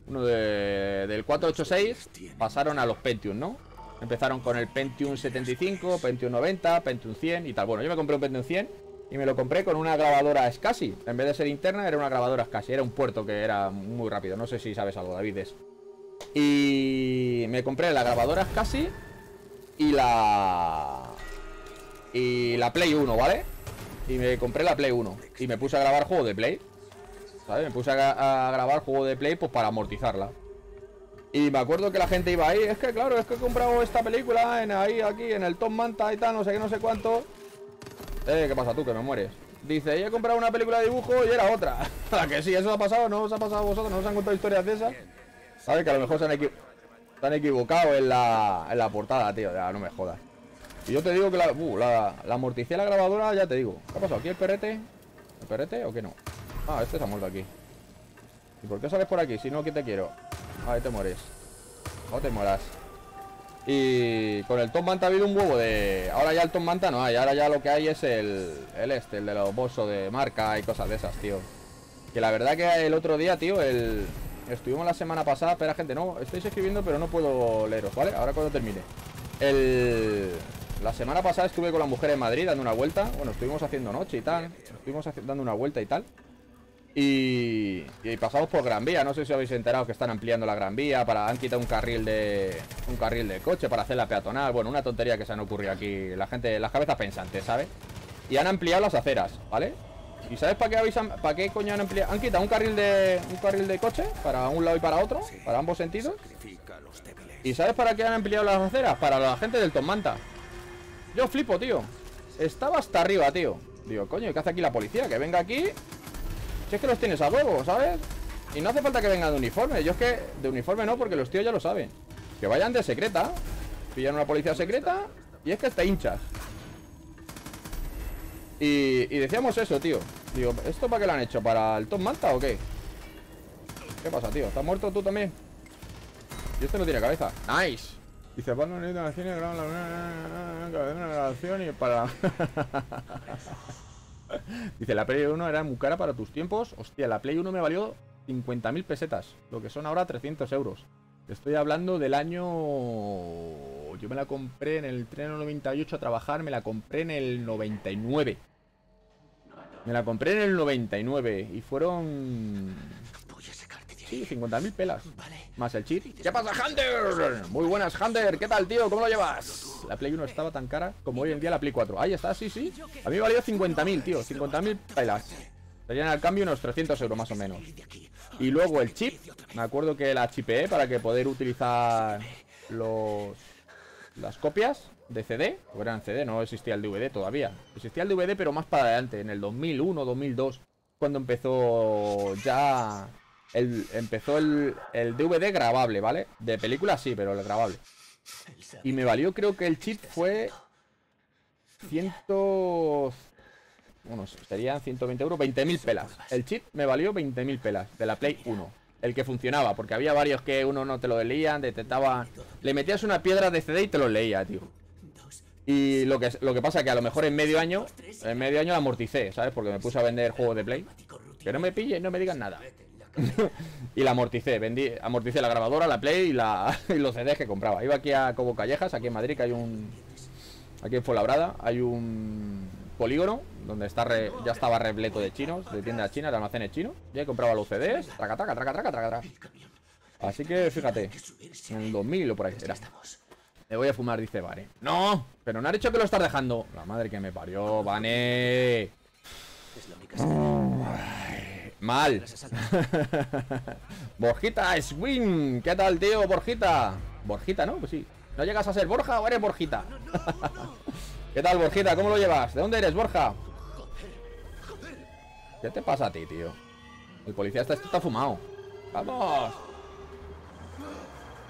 [SPEAKER 1] Uno de, del 486 pasaron a los Pentium, ¿no? Empezaron con el Pentium 75, Pentium 90, Pentium 100 y tal. Bueno, yo me compré un Pentium 100 y me lo compré con una grabadora SCSI. En vez de ser interna, era una grabadora SCSI. Era un puerto que era muy rápido. No sé si sabes algo, David. Y me compré la grabadora SCSI y la... Y la Play 1, ¿vale? Y me compré la Play 1. Y me puse a grabar juego de Play. ¿Sabes? Me puse a, grabar juego de Play pues para amortizarla. Y me acuerdo que la gente iba ahí, es que claro, es que he comprado esta película en ahí, aquí, en el Tom Manta y tal, no sé qué, no sé cuánto. Eh, ¿qué pasa tú? Que me mueres. Dice, he comprado una película de dibujo y era otra. ¿A que sí? ¿Eso ha pasado? ¿No os ha pasado a vosotros? ¿No os han contado historias de esas? ¿Sabes? Que a lo mejor se han, equivocado en la, en la portada, tío. Ya, no me jodas. Y yo te digo que uh, la, la, la grabadora, ya te digo. ¿Qué ha pasado? ¿Aquí el perrete? ¿El perrete o qué no? Ah, este se ha muerto aquí. ¿Y por qué sales por aquí? Si no, ¿qué te quiero? Ahí te mueres. No te mueras. Y con el Tom Manta ha habido un huevo de... Ahora ya el Tom Manta no hay. Ahora ya lo que hay es el, el este, el de los bolsos de marca y cosas de esas, tío. Que la verdad que el otro día, tío, el... Estuvimos la semana pasada... Espera, gente, no, estáis escribiendo pero no puedo leeros, ¿vale? Ahora cuando termine. El... La semana pasada estuve con la mujer en Madrid dando una vuelta. Bueno, estuvimos haciendo noche y tal. Estuvimos dando una vuelta y tal. Y, y, pasamos por Gran Vía. No sé si habéis enterado que están ampliando la Gran Vía. Para, han quitado un carril de. un carril de coche para hacer la peatonal. Bueno, una tontería que se han ocurrido aquí. La gente, las cabezas pensantes, ¿sabes? Y han ampliado las aceras, ¿vale? ¿Y sabes para qué habéis para qué coño han ampliado? Han quitado un carril de. un carril de coche para un lado y para otro, para ambos sentidos. ¿Y sabes para qué han ampliado las aceras? Para la gente del Tomanta. Yo flipo, tío. Estaba hasta arriba, tío. Digo, coño, ¿qué hace aquí la policía? Que venga aquí si es que los tienes a huevo, ¿sabes? Y no hace falta que vengan de uniforme Yo es que de uniforme no, porque los tíos ya lo saben Que vayan de secreta Pillan una policía secreta Y es que te hinchas y, y decíamos eso, tío Digo, ¿esto para qué lo han hecho? ¿Para el Tom Manta o qué? ¿Qué pasa, tío? ¿Estás muerto tú también? Y este no tiene cabeza Nice Dice, para no la grabación y para... Dice, la Play 1 era muy cara para tus tiempos. Hostia, la Play 1 me valió 50.000 pesetas, lo que son ahora 300 euros. Estoy hablando del año... Yo me la compré en el tren 98 a trabajar, me la compré en el 99. Me la compré en el 99 y fueron... Sí, 50.000 pelas. Más el cheat. ¿Qué pasa, Hunter? Muy buenas, Hunter. ¿Qué tal, tío? ¿Cómo lo llevas? La Play 1 estaba tan cara como hoy en día la Play 4. Ahí está, sí, sí. A mí me valió 50.000, tío. 50.000 pelas. Serían al cambio unos 300 euros más o menos. Y luego el chip. Me acuerdo que la chipeé para que poder utilizar los las copias de CD. O eran CD, no existía el DVD todavía. Existía el DVD, pero más para adelante, en el 2001, 2002. Cuando empezó ya empezó el, DVD grabable, ¿vale? De película sí, pero el grabable. Y me valió, creo que el chip fue... Ciento... Bueno, serían 120 euros, 20.000 pelas. El chip me valió 20.000 pelas de la Play 1. El que funcionaba, porque había varios que uno no te lo leían, detectaba... Le metías una piedra de CD y te lo leía, tío. Y lo que, lo que pasa que a lo mejor en medio año, en medio año amorticé, ¿sabes? Porque me puse a vender juegos de Play. Que no me pillen, no me digan nada. y la amorticé, vendí, amorticé la grabadora, la Play y, la, y los CDs que compraba. Iba aquí a Cobo Callejas, aquí en Madrid, que hay un... Aquí en Fuenlabrada hay un polígono donde está ya estaba repleto de chinos, de tiendas chinas, de almacenes chinos. Y ahí compraba los CDs, traca, traca, traca, traca, traca, Así que fíjate, en el 2000 o por ahí era. Me voy a fumar, dice Vane. ¡No! Pero no ha dicho que lo estás dejando. La madre que me parió, Vane. Mal. Borjita Swing. ¿Qué tal, tío? Borjita. Borjita, ¿no? Pues sí. ¿No llegas a ser Borja o eres Borjita? ¿Qué tal, Borjita? ¿Cómo lo llevas? ¿De dónde eres, Borja? ¿Qué te pasa a ti, tío? El policía está, está fumado. ¡Vamos!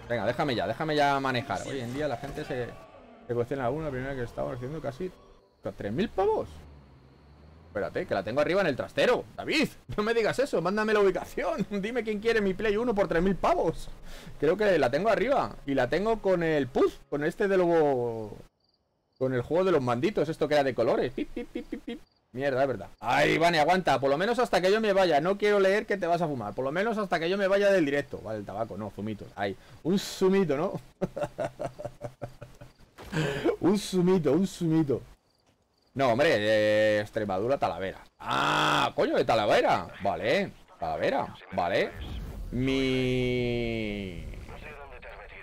[SPEAKER 1] Venga, déjame ya, déjame ya manejar. Hoy en día la gente se, se cuestiona alguna. La primera que estaba haciendo casi ¿3.000 pavos? Espérate, que la tengo arriba en el trastero. David, no me digas eso, mándame la ubicación. Dime quién quiere mi Play 1 por 3.000 pavos. Creo que la tengo arriba Y la tengo con el push Con este de luego Con el juego de los manditos, esto que era de colores. Pip, pip, pip, pip, Mierda, es verdad. Ay, Vane, aguanta, por lo menos hasta que yo me vaya. No quiero leer que te vas a fumar. Por lo menos hasta que yo me vaya del directo. Vale, el tabaco, no, zumitos Ay, un sumito, ¿no? un sumito, un sumito no, hombre, de Extremadura, Talavera. Ah, coño, de Talavera. Vale, Talavera, vale. Mi...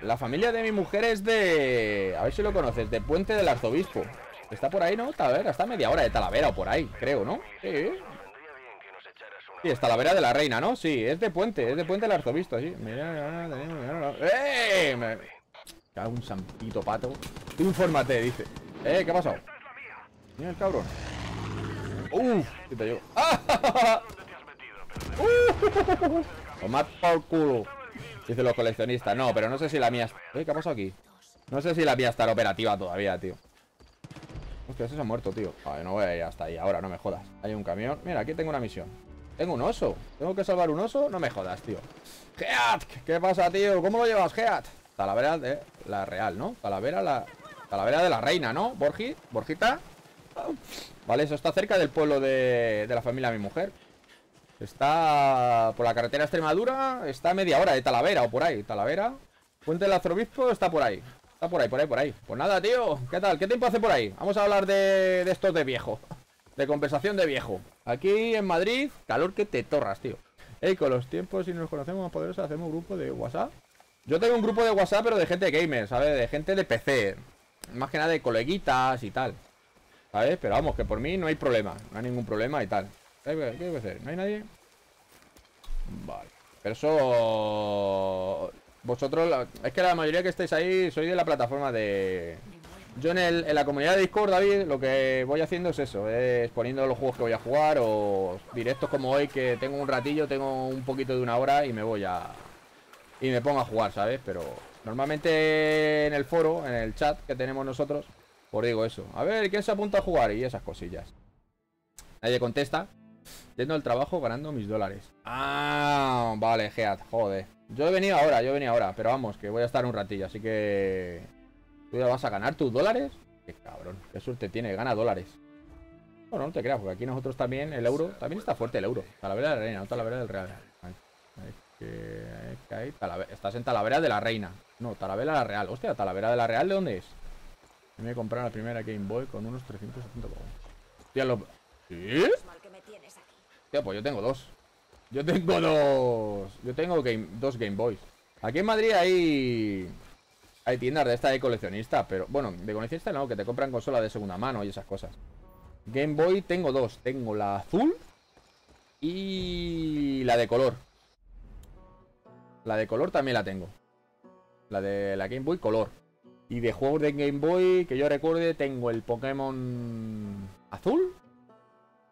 [SPEAKER 1] La familia de mi mujer es de... A ver si lo conoces, de Puente del Arzobispo. Está por ahí, ¿no? Talavera, está media hora de Talavera o por ahí, creo, ¿no? Sí. Sí, es Talavera de la Reina, ¿no? Sí, es de Puente, es de Puente del Arzobispo, sí. ¡Eh! Me... Cago un sampito pato. Infórmate, dice. ¿Eh? ¿Qué ha pasado? Mira el cabrón. Uf, ¿qué te llevo? ¡Ah! Tomad por culo. Dicen los coleccionistas. No, pero no sé si la mía... ¿Eh? ¿Qué ha pasado aquí? No sé si la mía está operativa todavía, tío. Hostia, ese se ha muerto, tío. Vale, no voy a ir hasta ahí ahora, no me jodas. Hay un camión. Mira, aquí tengo una misión. Tengo un oso. ¿Tengo que salvar un oso? No me jodas, tío. Geat, ¿qué pasa, tío? ¿Cómo lo llevas, Geat? Talavera de la real, ¿no? Talavera la... Talavera de la reina, ¿no? Borgi, Borgita. Vale, eso está cerca del pueblo de, de la familia de mi mujer. Está por la carretera Extremadura. Está a media hora de Talavera o por ahí. Talavera. Puente del Arzobispo está por ahí. Está por ahí, por ahí, por ahí. Pues nada, tío. ¿Qué tal? ¿Qué tiempo hace por ahí? Vamos a hablar de, de estos de viejo. De conversación de viejo. Aquí en Madrid, calor que te torras, tío. Ey, con los tiempos, si nos conocemos más poderosos, hacemos un grupo de WhatsApp. Yo tengo un grupo de WhatsApp, pero de gente gamer, ¿sabes? De gente de PC. Más que nada de coleguitas y tal. ¿Sabes? Pero vamos, que por mí no hay problema. No hay ningún problema y tal. ¿Qué hacer? ¿No hay nadie? Vale. Pero eso... Vosotros... Es que la mayoría que estáis ahí sois de la plataforma de... Yo en, el, en, la comunidad de Discord, David, lo que voy haciendo es eso, es poniendo los juegos que voy a jugar o directos como hoy que tengo un ratillo, tengo un poquito de una hora y me voy a... Y me pongo a jugar, ¿sabes? Pero normalmente en el foro, en el chat que tenemos nosotros, os digo eso. A ver, ¿quién se apunta a jugar? Y esas cosillas. Nadie contesta. Yendo al trabajo ganando mis dólares. Ah, vale, Geat, joder. Yo he venido ahora, yo he venido ahora, pero vamos, que voy a estar un ratillo, así que... ¿Tú ya vas a ganar tus dólares? Qué cabrón, qué suerte tiene, gana dólares. Bueno, no te creas, porque aquí nosotros también, el euro, también está fuerte el euro. Talavera de la reina, no Talavera del real. Estás en Talavera de la reina. No, Talavera de la real. Hostia, Talavera de la real, ¿de dónde es? Me compraron la primera Game Boy con unos 370 Hostia, lo... ¿Sí? Tío, pues yo tengo dos. Yo tengo dos. Yo tengo game, dos Game Boys. Aquí en Madrid hay hay tiendas de esta de coleccionista, pero bueno, de coleccionista no, que te compran consola de segunda mano y esas cosas. Game Boy tengo dos, tengo la azul y la de color. La de color también la tengo. La de la Game Boy color. Y de juegos de Game Boy que yo recuerde tengo el Pokémon azul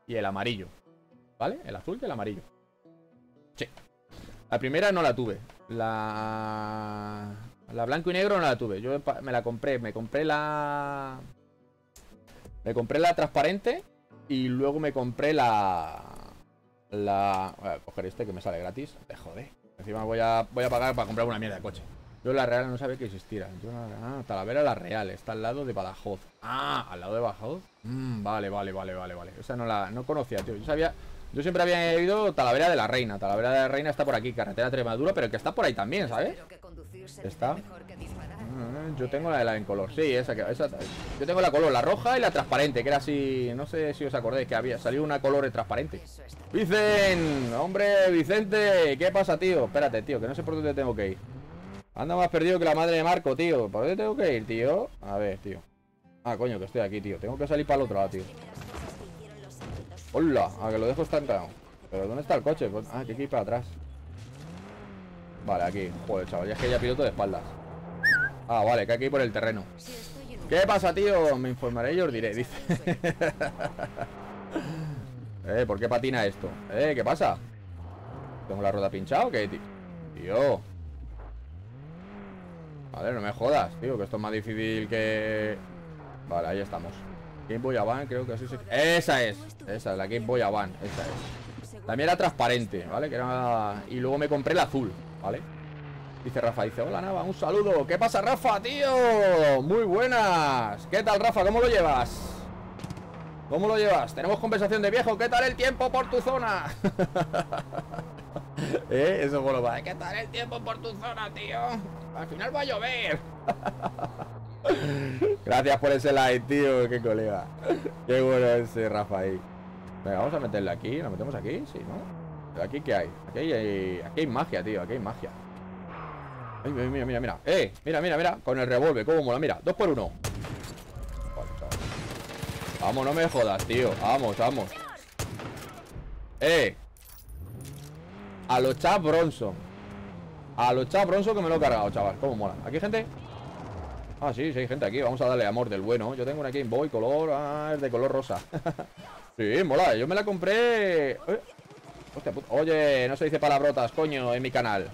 [SPEAKER 1] y el amarillo. ¿Vale? El azul y el amarillo. Sí. La primera no la tuve. La la blanco y negro no la tuve. Yo me la compré. Me compré la... Me compré la transparente. Y luego me compré la... La... Voy a coger este que me sale gratis. Te jode. Encima voy a, voy a pagar para comprar una mierda de coche. Yo la Real no sabía que existiera. Yo ah, Talavera la Real. Está al lado de Badajoz. Ah, al lado de Badajoz. Mm, vale, vale, vale, vale, vale. Esa no la no conocía, tío. Yo sabía... Yo siempre había ido Talavera de la Reina. Talavera de la Reina está por aquí, carretera Tremadura, pero el que está por ahí también, ¿sabes? Está. Mm, yo tengo la de la en color. Sí, esa, esa. Yo tengo la color, la roja y la transparente, que era así. No sé si os acordáis que había salido una color transparente. Vicen, hombre, Vicente, ¿qué pasa, tío? Espérate, tío, que no sé por dónde tengo que ir. Anda más perdido que la madre de Marco, tío. ¿Por dónde tengo que ir, tío? A ver, tío. Ah, coño, que estoy aquí, tío. Tengo que salir para el otro lado, tío. Hola, a que lo dejo estancado. Pero ¿dónde está el coche? Pues, ah, que aquí para atrás. Vale, aquí. Joder, chaval, ya es que ya piloto de espaldas. Ah, vale, que aquí por el terreno. ¿Qué pasa, tío? Me informaré y os diré, dice. eh, ¿por qué patina esto? Eh, ¿qué pasa? ¿Tengo la rueda pinchada o qué, tío? Tío. Vale, no me jodas, tío, que esto es más difícil que... Vale, ahí estamos. Game Boy Advance, creo que así se... Esa es, esa es la Game Boy Advance, esa es También era transparente, ¿vale? Que era... Y luego me compré el azul, ¿vale? Dice Rafa, dice, hola Nava, un saludo ¿Qué pasa Rafa, tío? Muy buenas ¿Qué tal Rafa? ¿Cómo lo llevas? ¿Cómo lo llevas? Tenemos conversación de viejo ¿Qué tal el tiempo por tu zona? ¿Eh? Eso fue lo va ¿Qué tal el tiempo por tu zona, tío? Al final va a llover Gracias por ese like, tío. Qué colega. Qué bueno ese Rafa ahí. Venga, vamos a meterle aquí. ¿Lo metemos aquí? Sí, ¿no? ¿Aquí qué hay? Aquí hay, aquí hay magia, tío. Aquí hay magia. Ay, mira, mira, mira. ¡Eh! Mira, mira, mira. Con el revólver. ¿Cómo mola? Mira. Dos por uno. Vamos, no me jodas, tío. Vamos, vamos. ¡Eh! A los Chap Bronson. A los Chap Bronson que me lo he cargado, chaval. ¿Cómo mola? ¿Aquí gente? Ah, sí, sí hay gente aquí. Vamos a darle amor del bueno. Yo tengo una Game Boy color... Ah, es de color rosa. sí, mola. Yo me la compré... Eh, hostia puta. Oye, no se dice palabrotas, coño, en mi canal.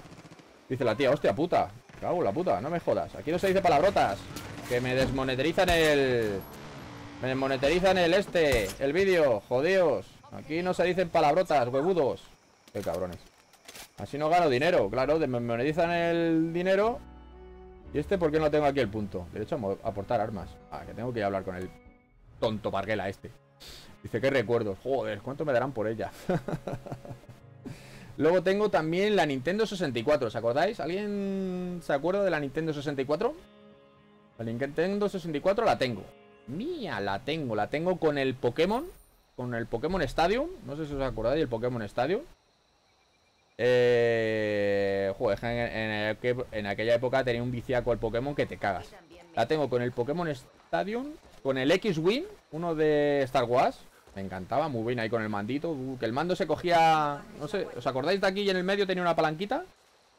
[SPEAKER 1] Dice la tía, hostia puta. Cago la puta, no me jodas. Aquí no se dice palabrotas. Que me desmonetarizan el... Me desmonetarizan el este, el vídeo. Jodeos. Aquí no se dicen palabrotas, huevudos. Qué cabrones. Así no gano dinero, claro, monetizan el dinero. ¿Y este por qué no tengo aquí el punto? Derecho a aportar armas. Ah, que tengo que ir a hablar con el tonto parguela este. Dice, ¿qué recuerdos? Joder, ¿cuánto me darán por ella? Luego tengo también la Nintendo 64, ¿os acordáis? ¿Alguien se acuerda de la Nintendo 64? La Nintendo 64 la tengo. Mía, la tengo. La tengo con el Pokémon. Con el Pokémon Stadium. No sé si os acordáis del Pokémon Stadium. Eh, joder, en, aquella época tenía un viciaco el Pokémon que te cagas. La tengo con el Pokémon Stadium, con el X-Wing, uno de Star Wars. Me encantaba, muy bien ahí con el mandito. Uh, que el mando se cogía. No sé, ¿os acordáis de aquí y en el medio tenía una palanquita?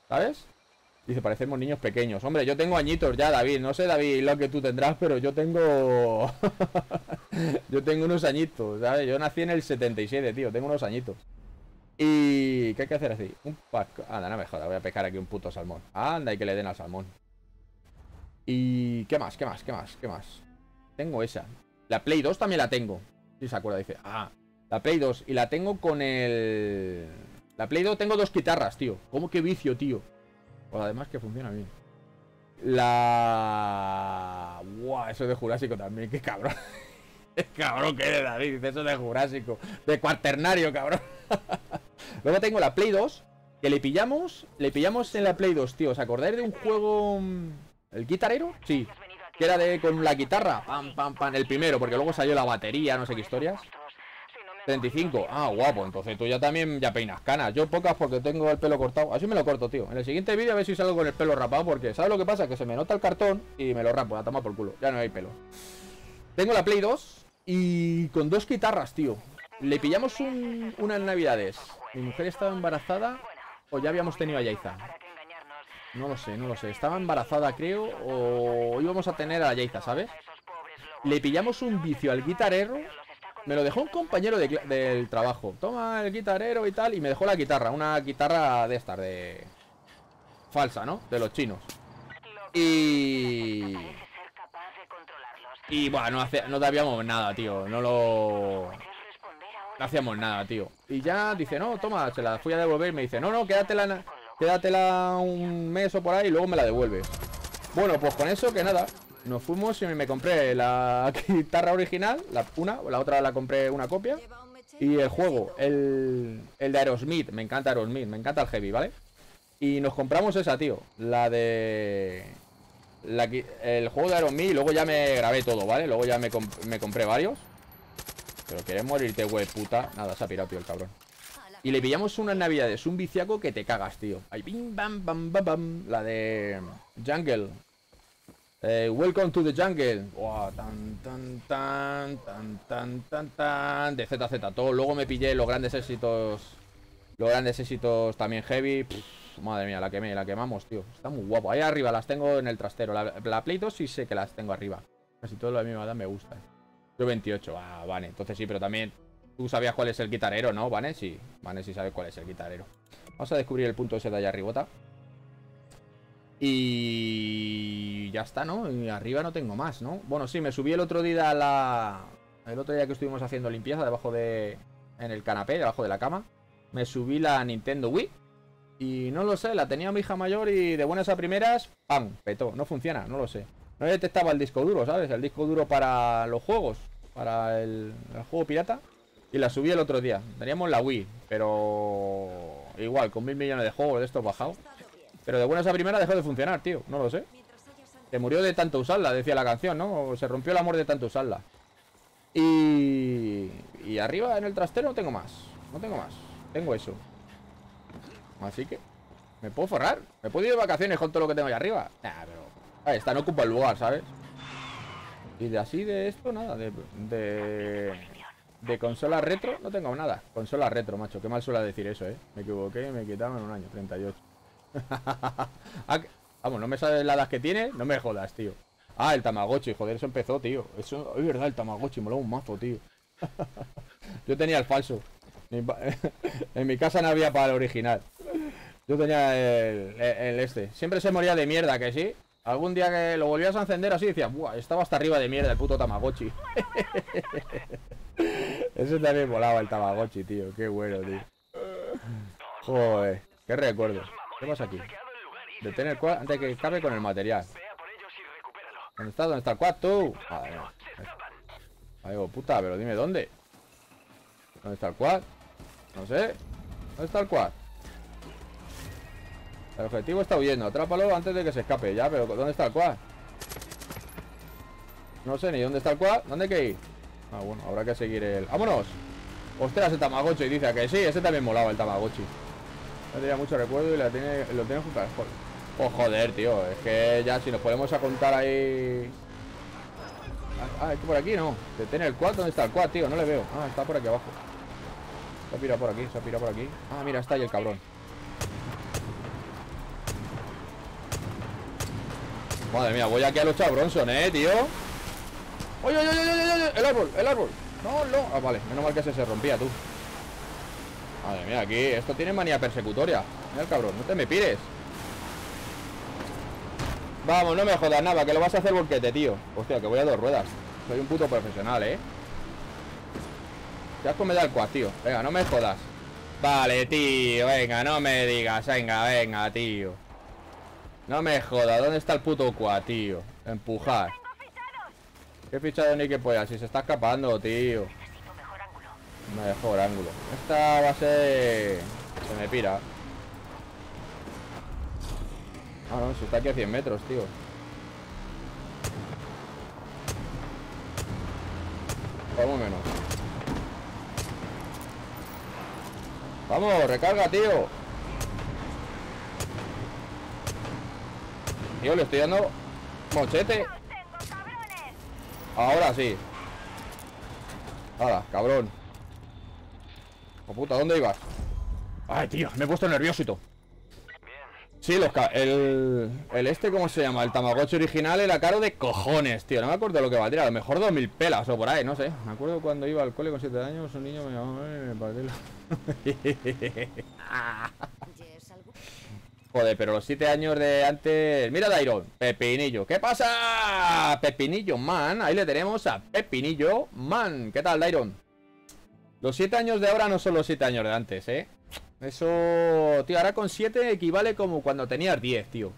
[SPEAKER 1] ¿Sabes? Dice, parecemos niños pequeños. Hombre, yo tengo añitos ya, David. No sé, David, lo que tú tendrás, pero yo tengo. yo tengo unos añitos, ¿sabes? Yo nací en el 77, tío. Tengo unos añitos. ¿Y qué hay que hacer así? Un Anda, no me joda, voy a pescar aquí un puto salmón. Anda, y que le den al salmón. ¿Y qué más? ¿Qué más? ¿Qué más? ¿Qué más? Tengo esa. La Play 2 también la tengo. Si se acuerda, dice. Ah, la Play 2. Y la tengo con el... La Play 2 tengo dos guitarras, tío. ¿Cómo que vicio, tío? Pues además que funciona bien. La... Buah, eso de Jurásico también. Qué cabrón. Qué cabrón que eres, David. Eso de Jurásico. De cuaternario, cabrón. Luego tengo la Play 2, que le pillamos, le pillamos en la Play 2, tío. ¿Os acordáis de un juego... Mm, ¿El guitarrero? Sí. Que era de con la guitarra. Pam, pam, pam. El primero, porque luego salió la batería, no sé qué historias. 35. Ah, guapo. Entonces tú ya también ya peinas canas. Yo pocas porque tengo el pelo cortado. Así me lo corto, tío. En el siguiente vídeo a ver si salgo con el pelo rapado. Porque ¿sabes lo que pasa? Que se me nota el cartón y me lo rapo. La toma por culo. Ya no hay pelo. Tengo la Play 2 y con dos guitarras, tío. Le pillamos unas navidades. Mi mujer estaba embarazada o ya habíamos tenido a Yaiza. No lo sé, no lo sé. Estaba embarazada, creo, o íbamos a tener a Yaiza, ¿sabes? Le pillamos un vicio al guitarrero. Me lo dejó un compañero del trabajo. Toma el guitarrero y tal. Y me dejó la guitarra. Una guitarra de estas, de... Falsa, ¿no? De los chinos. Y... Y bueno, no, hace, no dabíamos nada, tío. No lo... No hacíamos nada, tío. Y ya dice, no, toma, se la fui a devolver me dice, no, no, quédatela, quédatela un mes o por ahí y luego me la devuelve. Bueno, pues con eso que nada. Nos fuimos y me compré la guitarra original, la, una, la otra la compré una copia. Y el juego, el, el de Aerosmith, me encanta Aerosmith, me encanta el heavy, ¿vale? Y nos compramos esa, tío, la de... La, el juego de Aerosmith y luego ya me grabé todo, ¿vale? Luego ya me, me compré varios. Pero quieres morirte, güey, puta. Nada, se ha pirado, tío, el cabrón. Y le pillamos unas navidades, un viciaco que te cagas, tío. Ahí, bim, bam, bam, bam, bam. La de Jungle. Eh, welcome to the Jungle. tan, tan, tan, tan, tan, tan, tan. De ZZ todo. Luego me pillé los grandes éxitos. Los grandes éxitos también heavy. madre mía, la quemé, la quemamos, tío. Está muy guapo. Ahí arriba las tengo en el trastero. La, la Play 2 sí sé que las tengo arriba. Casi todo lo de mi edad me gusta. 28. Ah, vale. Entonces sí, pero también tú sabías cuál es el guitarrero, ¿no, Vane? Sí, Vane sí sabe cuál es el guitarrero. Vamos a descubrir el punto ese de allá arribota. Y ya está, ¿no? Y arriba no tengo más, ¿no? Bueno, sí, me subí el otro día a la... El otro día que estuvimos haciendo limpieza debajo de... En el canapé, debajo de la cama. Me subí la Nintendo Wii. Y no lo sé, la tenía mi hija mayor y de buenas a primeras, ¡pam! Petó. No funciona, no lo sé. No detectaba el disco duro, ¿sabes? El disco duro para los juegos para el, juego pirata. Y la subí el otro día. Teníamos la Wii, pero igual, con mil millones de juegos de estos bajado. Pero de buenas a primera dejó de funcionar, tío. No lo sé. Se murió de tanto usarla, decía la canción, ¿no? Se rompió el amor de tanto usarla. Y... Y arriba en el trastero no tengo más. No tengo más. Tengo eso. Así que... Me puedo forrar. Me puedo ir de vacaciones con todo lo que tengo ahí arriba. Nah, pero... Está, no ocupa el lugar, ¿sabes? Y de así de esto, nada, de, de, consola retro, no tengo nada. Consola retro, macho, qué mal suele decir eso, eh. Me equivoqué, me quitaron en un año, 38. Ah, vamos, no me sabes la edad que tiene, no me jodas, tío. Ah, el Tamagotchi, joder, eso empezó, tío. Eso, es verdad, el Tamagotchi, moló un mazo, tío. Yo tenía el falso. en mi casa no había para el original. Yo tenía el, el, este. Siempre se moría de mierda, que sí. Algún día que lo volvías a encender así decías, Buah, estaba hasta arriba de mierda el puto Tamagotchi. Ese también volaba el Tamagotchi, tío. Qué bueno, tío. Joder, qué recuerdo. ¿Qué pasa aquí? Detén el quad antes de que escape con el material. ¿Dónde está? ¿Dónde está el quad, tú? Madre. Ay, oh, puta, pero dime dónde. ¿Dónde está el quad? No sé. ¿Dónde está el quad? El objetivo está huyendo. Atrápalo antes de que se escape. Ya, pero ¿dónde está el quad? No sé ni dónde está el quad. ¿Dónde hay que ir? Ah, bueno, habrá que seguir el... ¡Vámonos! Ostras, el Tamagotchi dice que sí, ese también molaba el Tamagotchi. No tenía mucho recuerdo y la tiene, lo tiene junto Oh, joder, tío. Es que ya si nos podemos a contar ahí... Ah, es que por aquí no. Detén el quad. ¿Dónde está el quad, tío? No le veo. Ah, está por aquí abajo. Se ha pirado por aquí, se ha pirado por aquí. Ah, mira, está ahí el cabrón. Madre mía, voy aquí a luchar Bronson, eh, tío. ¡Oye, oye, oye, oye, oye! El árbol, el árbol. No, no. Ah, vale, menos mal que ese se rompía, tú. Madre mía, aquí esto tiene manía persecutoria. Mira cabrón, no te me pires. Vamos, no me jodas nada, que lo vas a hacer volquete, tío. Hostia, que voy a dos ruedas. Soy un puto profesional, ¿eh? Ya me da el quad, tío. Venga, no me jodas. Vale, tío, venga, no me digas. Venga, venga, tío. No me jodas. ¿Dónde está el puto quad, tío? Empujar. ¿Qué fichado ni que pueda? Si se está escapando, tío. Mejor ángulo. Esta va a ser... Se me pira. Ah, no, si está aquí a 100 metros, tío. Vamos menos. Vamos, recarga, tío. Tío, le estoy dando mochete. Ahora sí. Ahora, cabrón. Oh, puta, ¿dónde ibas? Ay, tío, me he puesto nerviosito. Sí, los el, el este, ¿cómo se llama? El Tamagotchi original era caro de cojones, tío. No me acuerdo lo que valdría. A lo mejor 2000 pelas o por ahí, no sé. Me acuerdo cuando iba al cole con 7 años, un niño me llamaba me Joder, pero los 7 años de antes... Mira Dairon, Pepinillo. ¿Qué pasa? Pepinillo Man. Ahí le tenemos a Pepinillo Man. ¿Qué tal, Dairon? Los 7 años de ahora no son los 7 años de antes, ¿eh? Eso, tío, ahora con 7 equivale como cuando tenías 10, tío.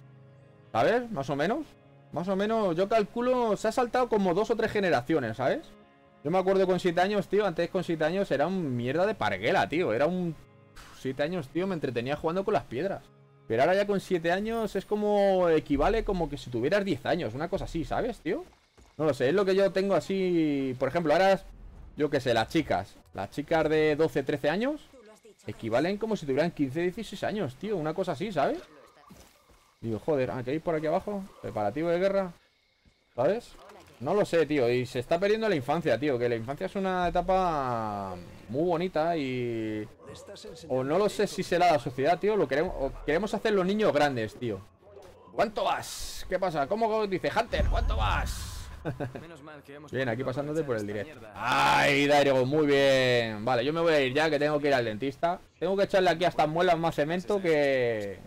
[SPEAKER 1] ¿Sabes? Más o menos. Más o menos, yo calculo, se ha saltado como dos o tres generaciones, ¿sabes? Yo me acuerdo con 7 años, tío, antes con 7 años era un mierda de parguela, tío. Era un... 7 años, tío, me entretenía jugando con las piedras. Pero ahora ya con 7 años es como... Equivale como que si tuvieras 10 años, una cosa así, ¿sabes, tío? No lo sé, es lo que yo tengo así... Por ejemplo, ahora, yo qué sé, las chicas. Las chicas de 12, 13 años Equivalen como si tuvieran 15, 16 años, tío. Una cosa así, ¿sabes? Digo, joder, ¿a qué ir por aquí abajo? Preparativo de guerra. ¿Sabes? No lo sé, tío. Y se está perdiendo la infancia, tío. Que la infancia es una etapa muy bonita y... O no lo sé si será la sociedad, tío. Lo queremos, o queremos hacer los niños grandes, tío. ¿Cuánto vas? ¿Qué pasa? ¿Cómo dice Hunter? ¿Cuánto vas? Bien, aquí pasándote por el directo. ¡Ay, Dairo! Muy bien. Vale, yo me voy a ir ya, que tengo que ir al dentista. Tengo que echarle aquí hasta muelas más cemento que...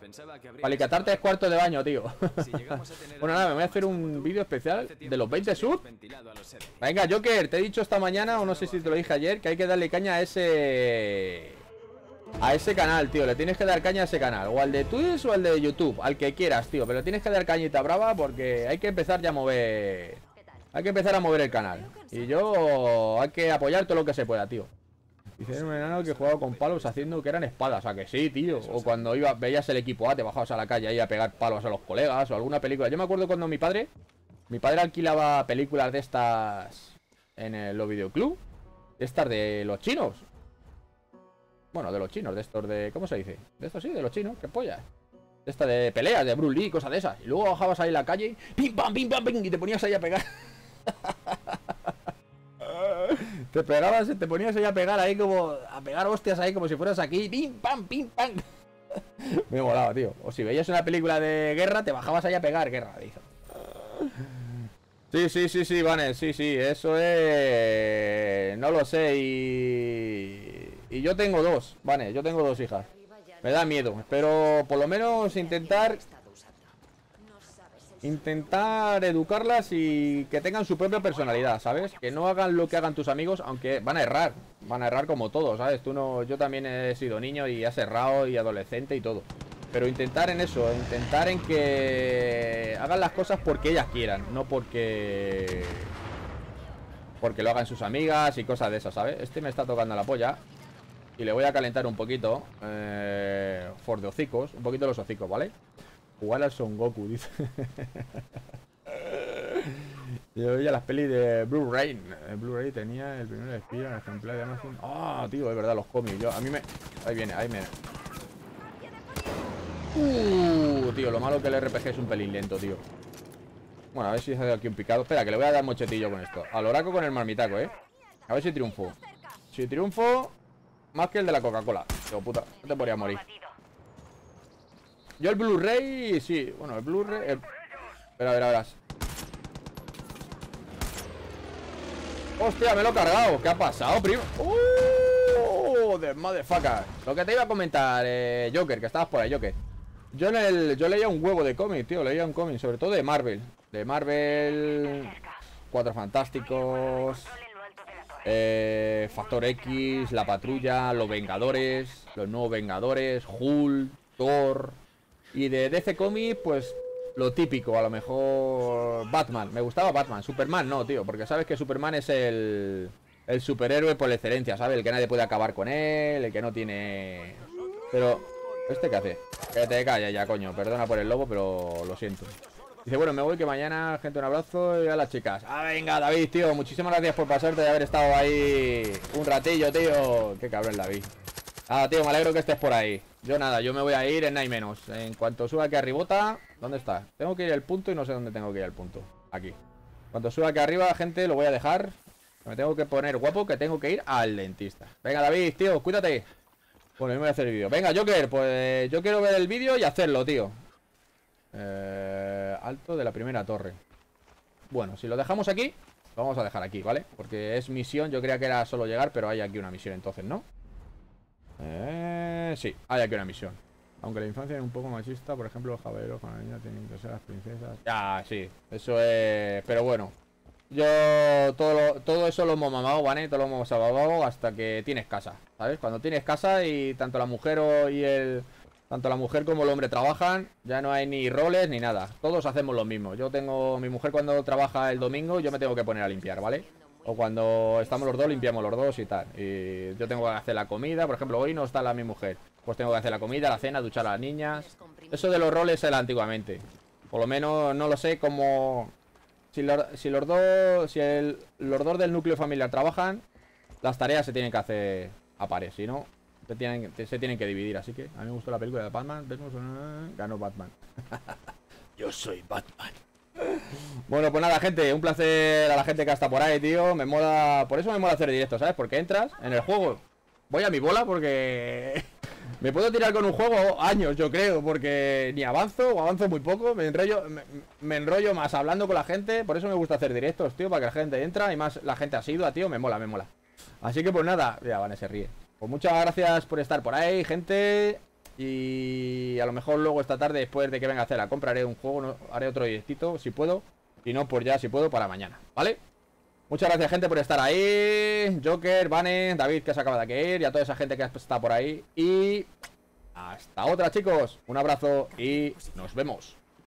[SPEAKER 1] Para tres cuartos de baño, tío. bueno, nada, me voy a hacer un vídeo especial de los 20 sub. Venga, Joker, te he dicho esta mañana, o no sé si te lo dije ayer, que hay que darle caña a ese... A ese canal, tío, le tienes que dar caña a ese canal O al de Twitch o al de YouTube, al que quieras, tío Pero tienes que dar cañita brava porque hay que empezar ya a mover hay que empezar a mover el canal. Y yo hay que apoyar todo lo que se pueda, tío. Dice un enano que jugaba con palos haciendo que eran espadas. O sea que sí, tío. O cuando iba, veías el equipo A, te bajabas a la calle ahí a pegar palos a los colegas o alguna película. Yo me acuerdo cuando mi padre, mi padre alquilaba películas de estas en el videoclub. Estas de los chinos. Bueno, de los chinos, de estos de. ¿Cómo se dice? De estos sí, de los chinos, qué polla. De esta de peleas, de Bruce Lee, cosas de esas. Y luego bajabas ahí en la calle, pim pam, pim pam, pim, y te ponías ahí a pegar. te pegabas, te ponías ahí a pegar ahí como. A pegar hostias ahí como si fueras aquí. Pim, pam, pim, pam. Me molaba, tío. O si veías una película de guerra, te bajabas ahí a pegar guerra, dice. Sí, sí, sí, sí, Vane, sí, sí, eso es... No lo sé y... Y yo tengo dos, Vane, yo tengo dos hijas. Me da miedo, espero por lo menos intentar intentar educarlas y que tengan su propia personalidad, ¿sabes? Que no hagan lo que hagan tus amigos, aunque van a errar, van a errar como todos, ¿sabes? Tú no, yo también he sido niño y has errado y adolescente y todo. Pero intentar en eso, intentar en que hagan las cosas porque ellas quieran, no porque porque lo hagan sus amigas y cosas de esas, ¿sabes? Este me está tocando la polla y le voy a calentar un poquito eh, For de hocicos, un poquito los hocicos, ¿vale? Jugar al Son Goku, dice. Yo veía las pelis de Blu-ray. Blu-ray tenía el primer espía, el ejemplar de Amazon. Ah, tío, es verdad, los cómics. Yo, a mí me... Ahí viene, ahí viene Uh, tío, lo malo que el RPG es un pelín lento, tío. Bueno, a ver si se ha aquí un picado. Espera, que le voy a dar mochetillo con esto. Al oraco con el marmitaco, ¿eh? A ver si triunfo. Si triunfo Más que el de la Coca-Cola. Tío, puta, no te podría morir Yo el Blu-ray, sí Bueno, el Blu-ray Espera, a ver, a verás Hostia, me lo he cargado ¿Qué ha pasado, primo? ¡Uh! De motherfucker Lo que te iba a comentar, eh, Joker Que estabas por ahí, Joker yo, en el, yo leía un huevo de cómic, tío, leía un cómic, sobre todo de Marvel. De Marvel, Cuatro Fantásticos, eh, Factor X, La Patrulla, Los Vengadores, Los Nuevos Vengadores, Hulk, Thor. Y de DC Comics, pues lo típico, a lo mejor Batman. Me gustaba Batman. Superman no, tío, porque sabes que Superman es el, el superhéroe por excelencia, ¿sabes? El que nadie puede acabar con él, el que no tiene... Pero ¿Este qué hace? Que te calla ya, coño. Perdona por el lobo, pero lo siento. Dice, bueno, me voy, que mañana, gente, un abrazo y a las chicas. Ah, venga, David, tío. Muchísimas gracias por pasarte de haber estado ahí un ratillo, tío. Qué cabrón, David. Ah, tío, me alegro que estés por ahí. Yo nada, yo me voy a ir en nada menos. En cuanto suba aquí arribota... ¿Dónde está? Tengo que ir al punto y no sé dónde tengo que ir al punto. Aquí. Cuando suba aquí arriba, gente, lo voy a dejar. Me tengo que poner guapo que tengo que ir al dentista. Venga, David, tío, cuídate. Bueno, yo me voy a hacer el vídeo Venga, Joker, pues yo quiero ver el vídeo y hacerlo, tío eh, Alto de la primera torre Bueno, si lo dejamos aquí Lo vamos a dejar aquí, ¿vale? Porque es misión, yo creía que era solo llegar Pero hay aquí una misión entonces, ¿no? Eh, sí, hay aquí una misión Aunque la infancia es un poco machista Por ejemplo, los caballeros con la niña tienen que ser las princesas Ya, sí, eso es... Pero bueno yo todo, todo eso lo hemos mamado, ¿vale? Todo lo hemos mamado hasta que tienes casa, ¿sabes? Cuando tienes casa y tanto la mujer y el... Tanto la mujer como el hombre trabajan, ya no hay ni roles ni nada. Todos hacemos lo mismo. Yo tengo... Mi mujer cuando trabaja el domingo, yo me tengo que poner a limpiar, ¿vale? O cuando estamos los dos, limpiamos los dos y tal. Y yo tengo que hacer la comida, por ejemplo, hoy no está la mi mujer. Pues tengo que hacer la comida, la cena, duchar a las niñas. Eso de los roles era antiguamente. Por lo menos no lo sé cómo si, los dos, si el, los dos del núcleo familiar trabajan, las tareas se tienen que hacer a pares, si no, se tienen, se tienen que dividir. Así que a mí me gustó la película de Batman, ganó Batman. Yo soy Batman. Bueno, pues nada, gente, un placer a la gente que está por ahí, tío. Me mola, por eso me mola hacer directo, ¿sabes? Porque entras en el juego, voy a mi bola porque me puedo tirar con un juego años, yo creo, porque ni avanzo o avanzo muy poco. Me enrollo, me, enrollo más hablando con la gente. Por eso me gusta hacer directos, tío, para que la gente entra y más la gente ha sido, tío. Me mola, me mola. Así que pues nada, ya van, se ríe. Pues muchas gracias por estar por ahí, gente. Y a lo mejor luego esta tarde, después de que venga a hacer la compra, haré un juego, haré otro directito, si puedo. Y no, por ya, si puedo, para mañana, ¿vale? Muchas gracias, gente, por estar ahí. Joker, Vane, David, que se acaba de ir. Y a toda esa gente que está por ahí. Y hasta otra, chicos. Un abrazo y nos vemos.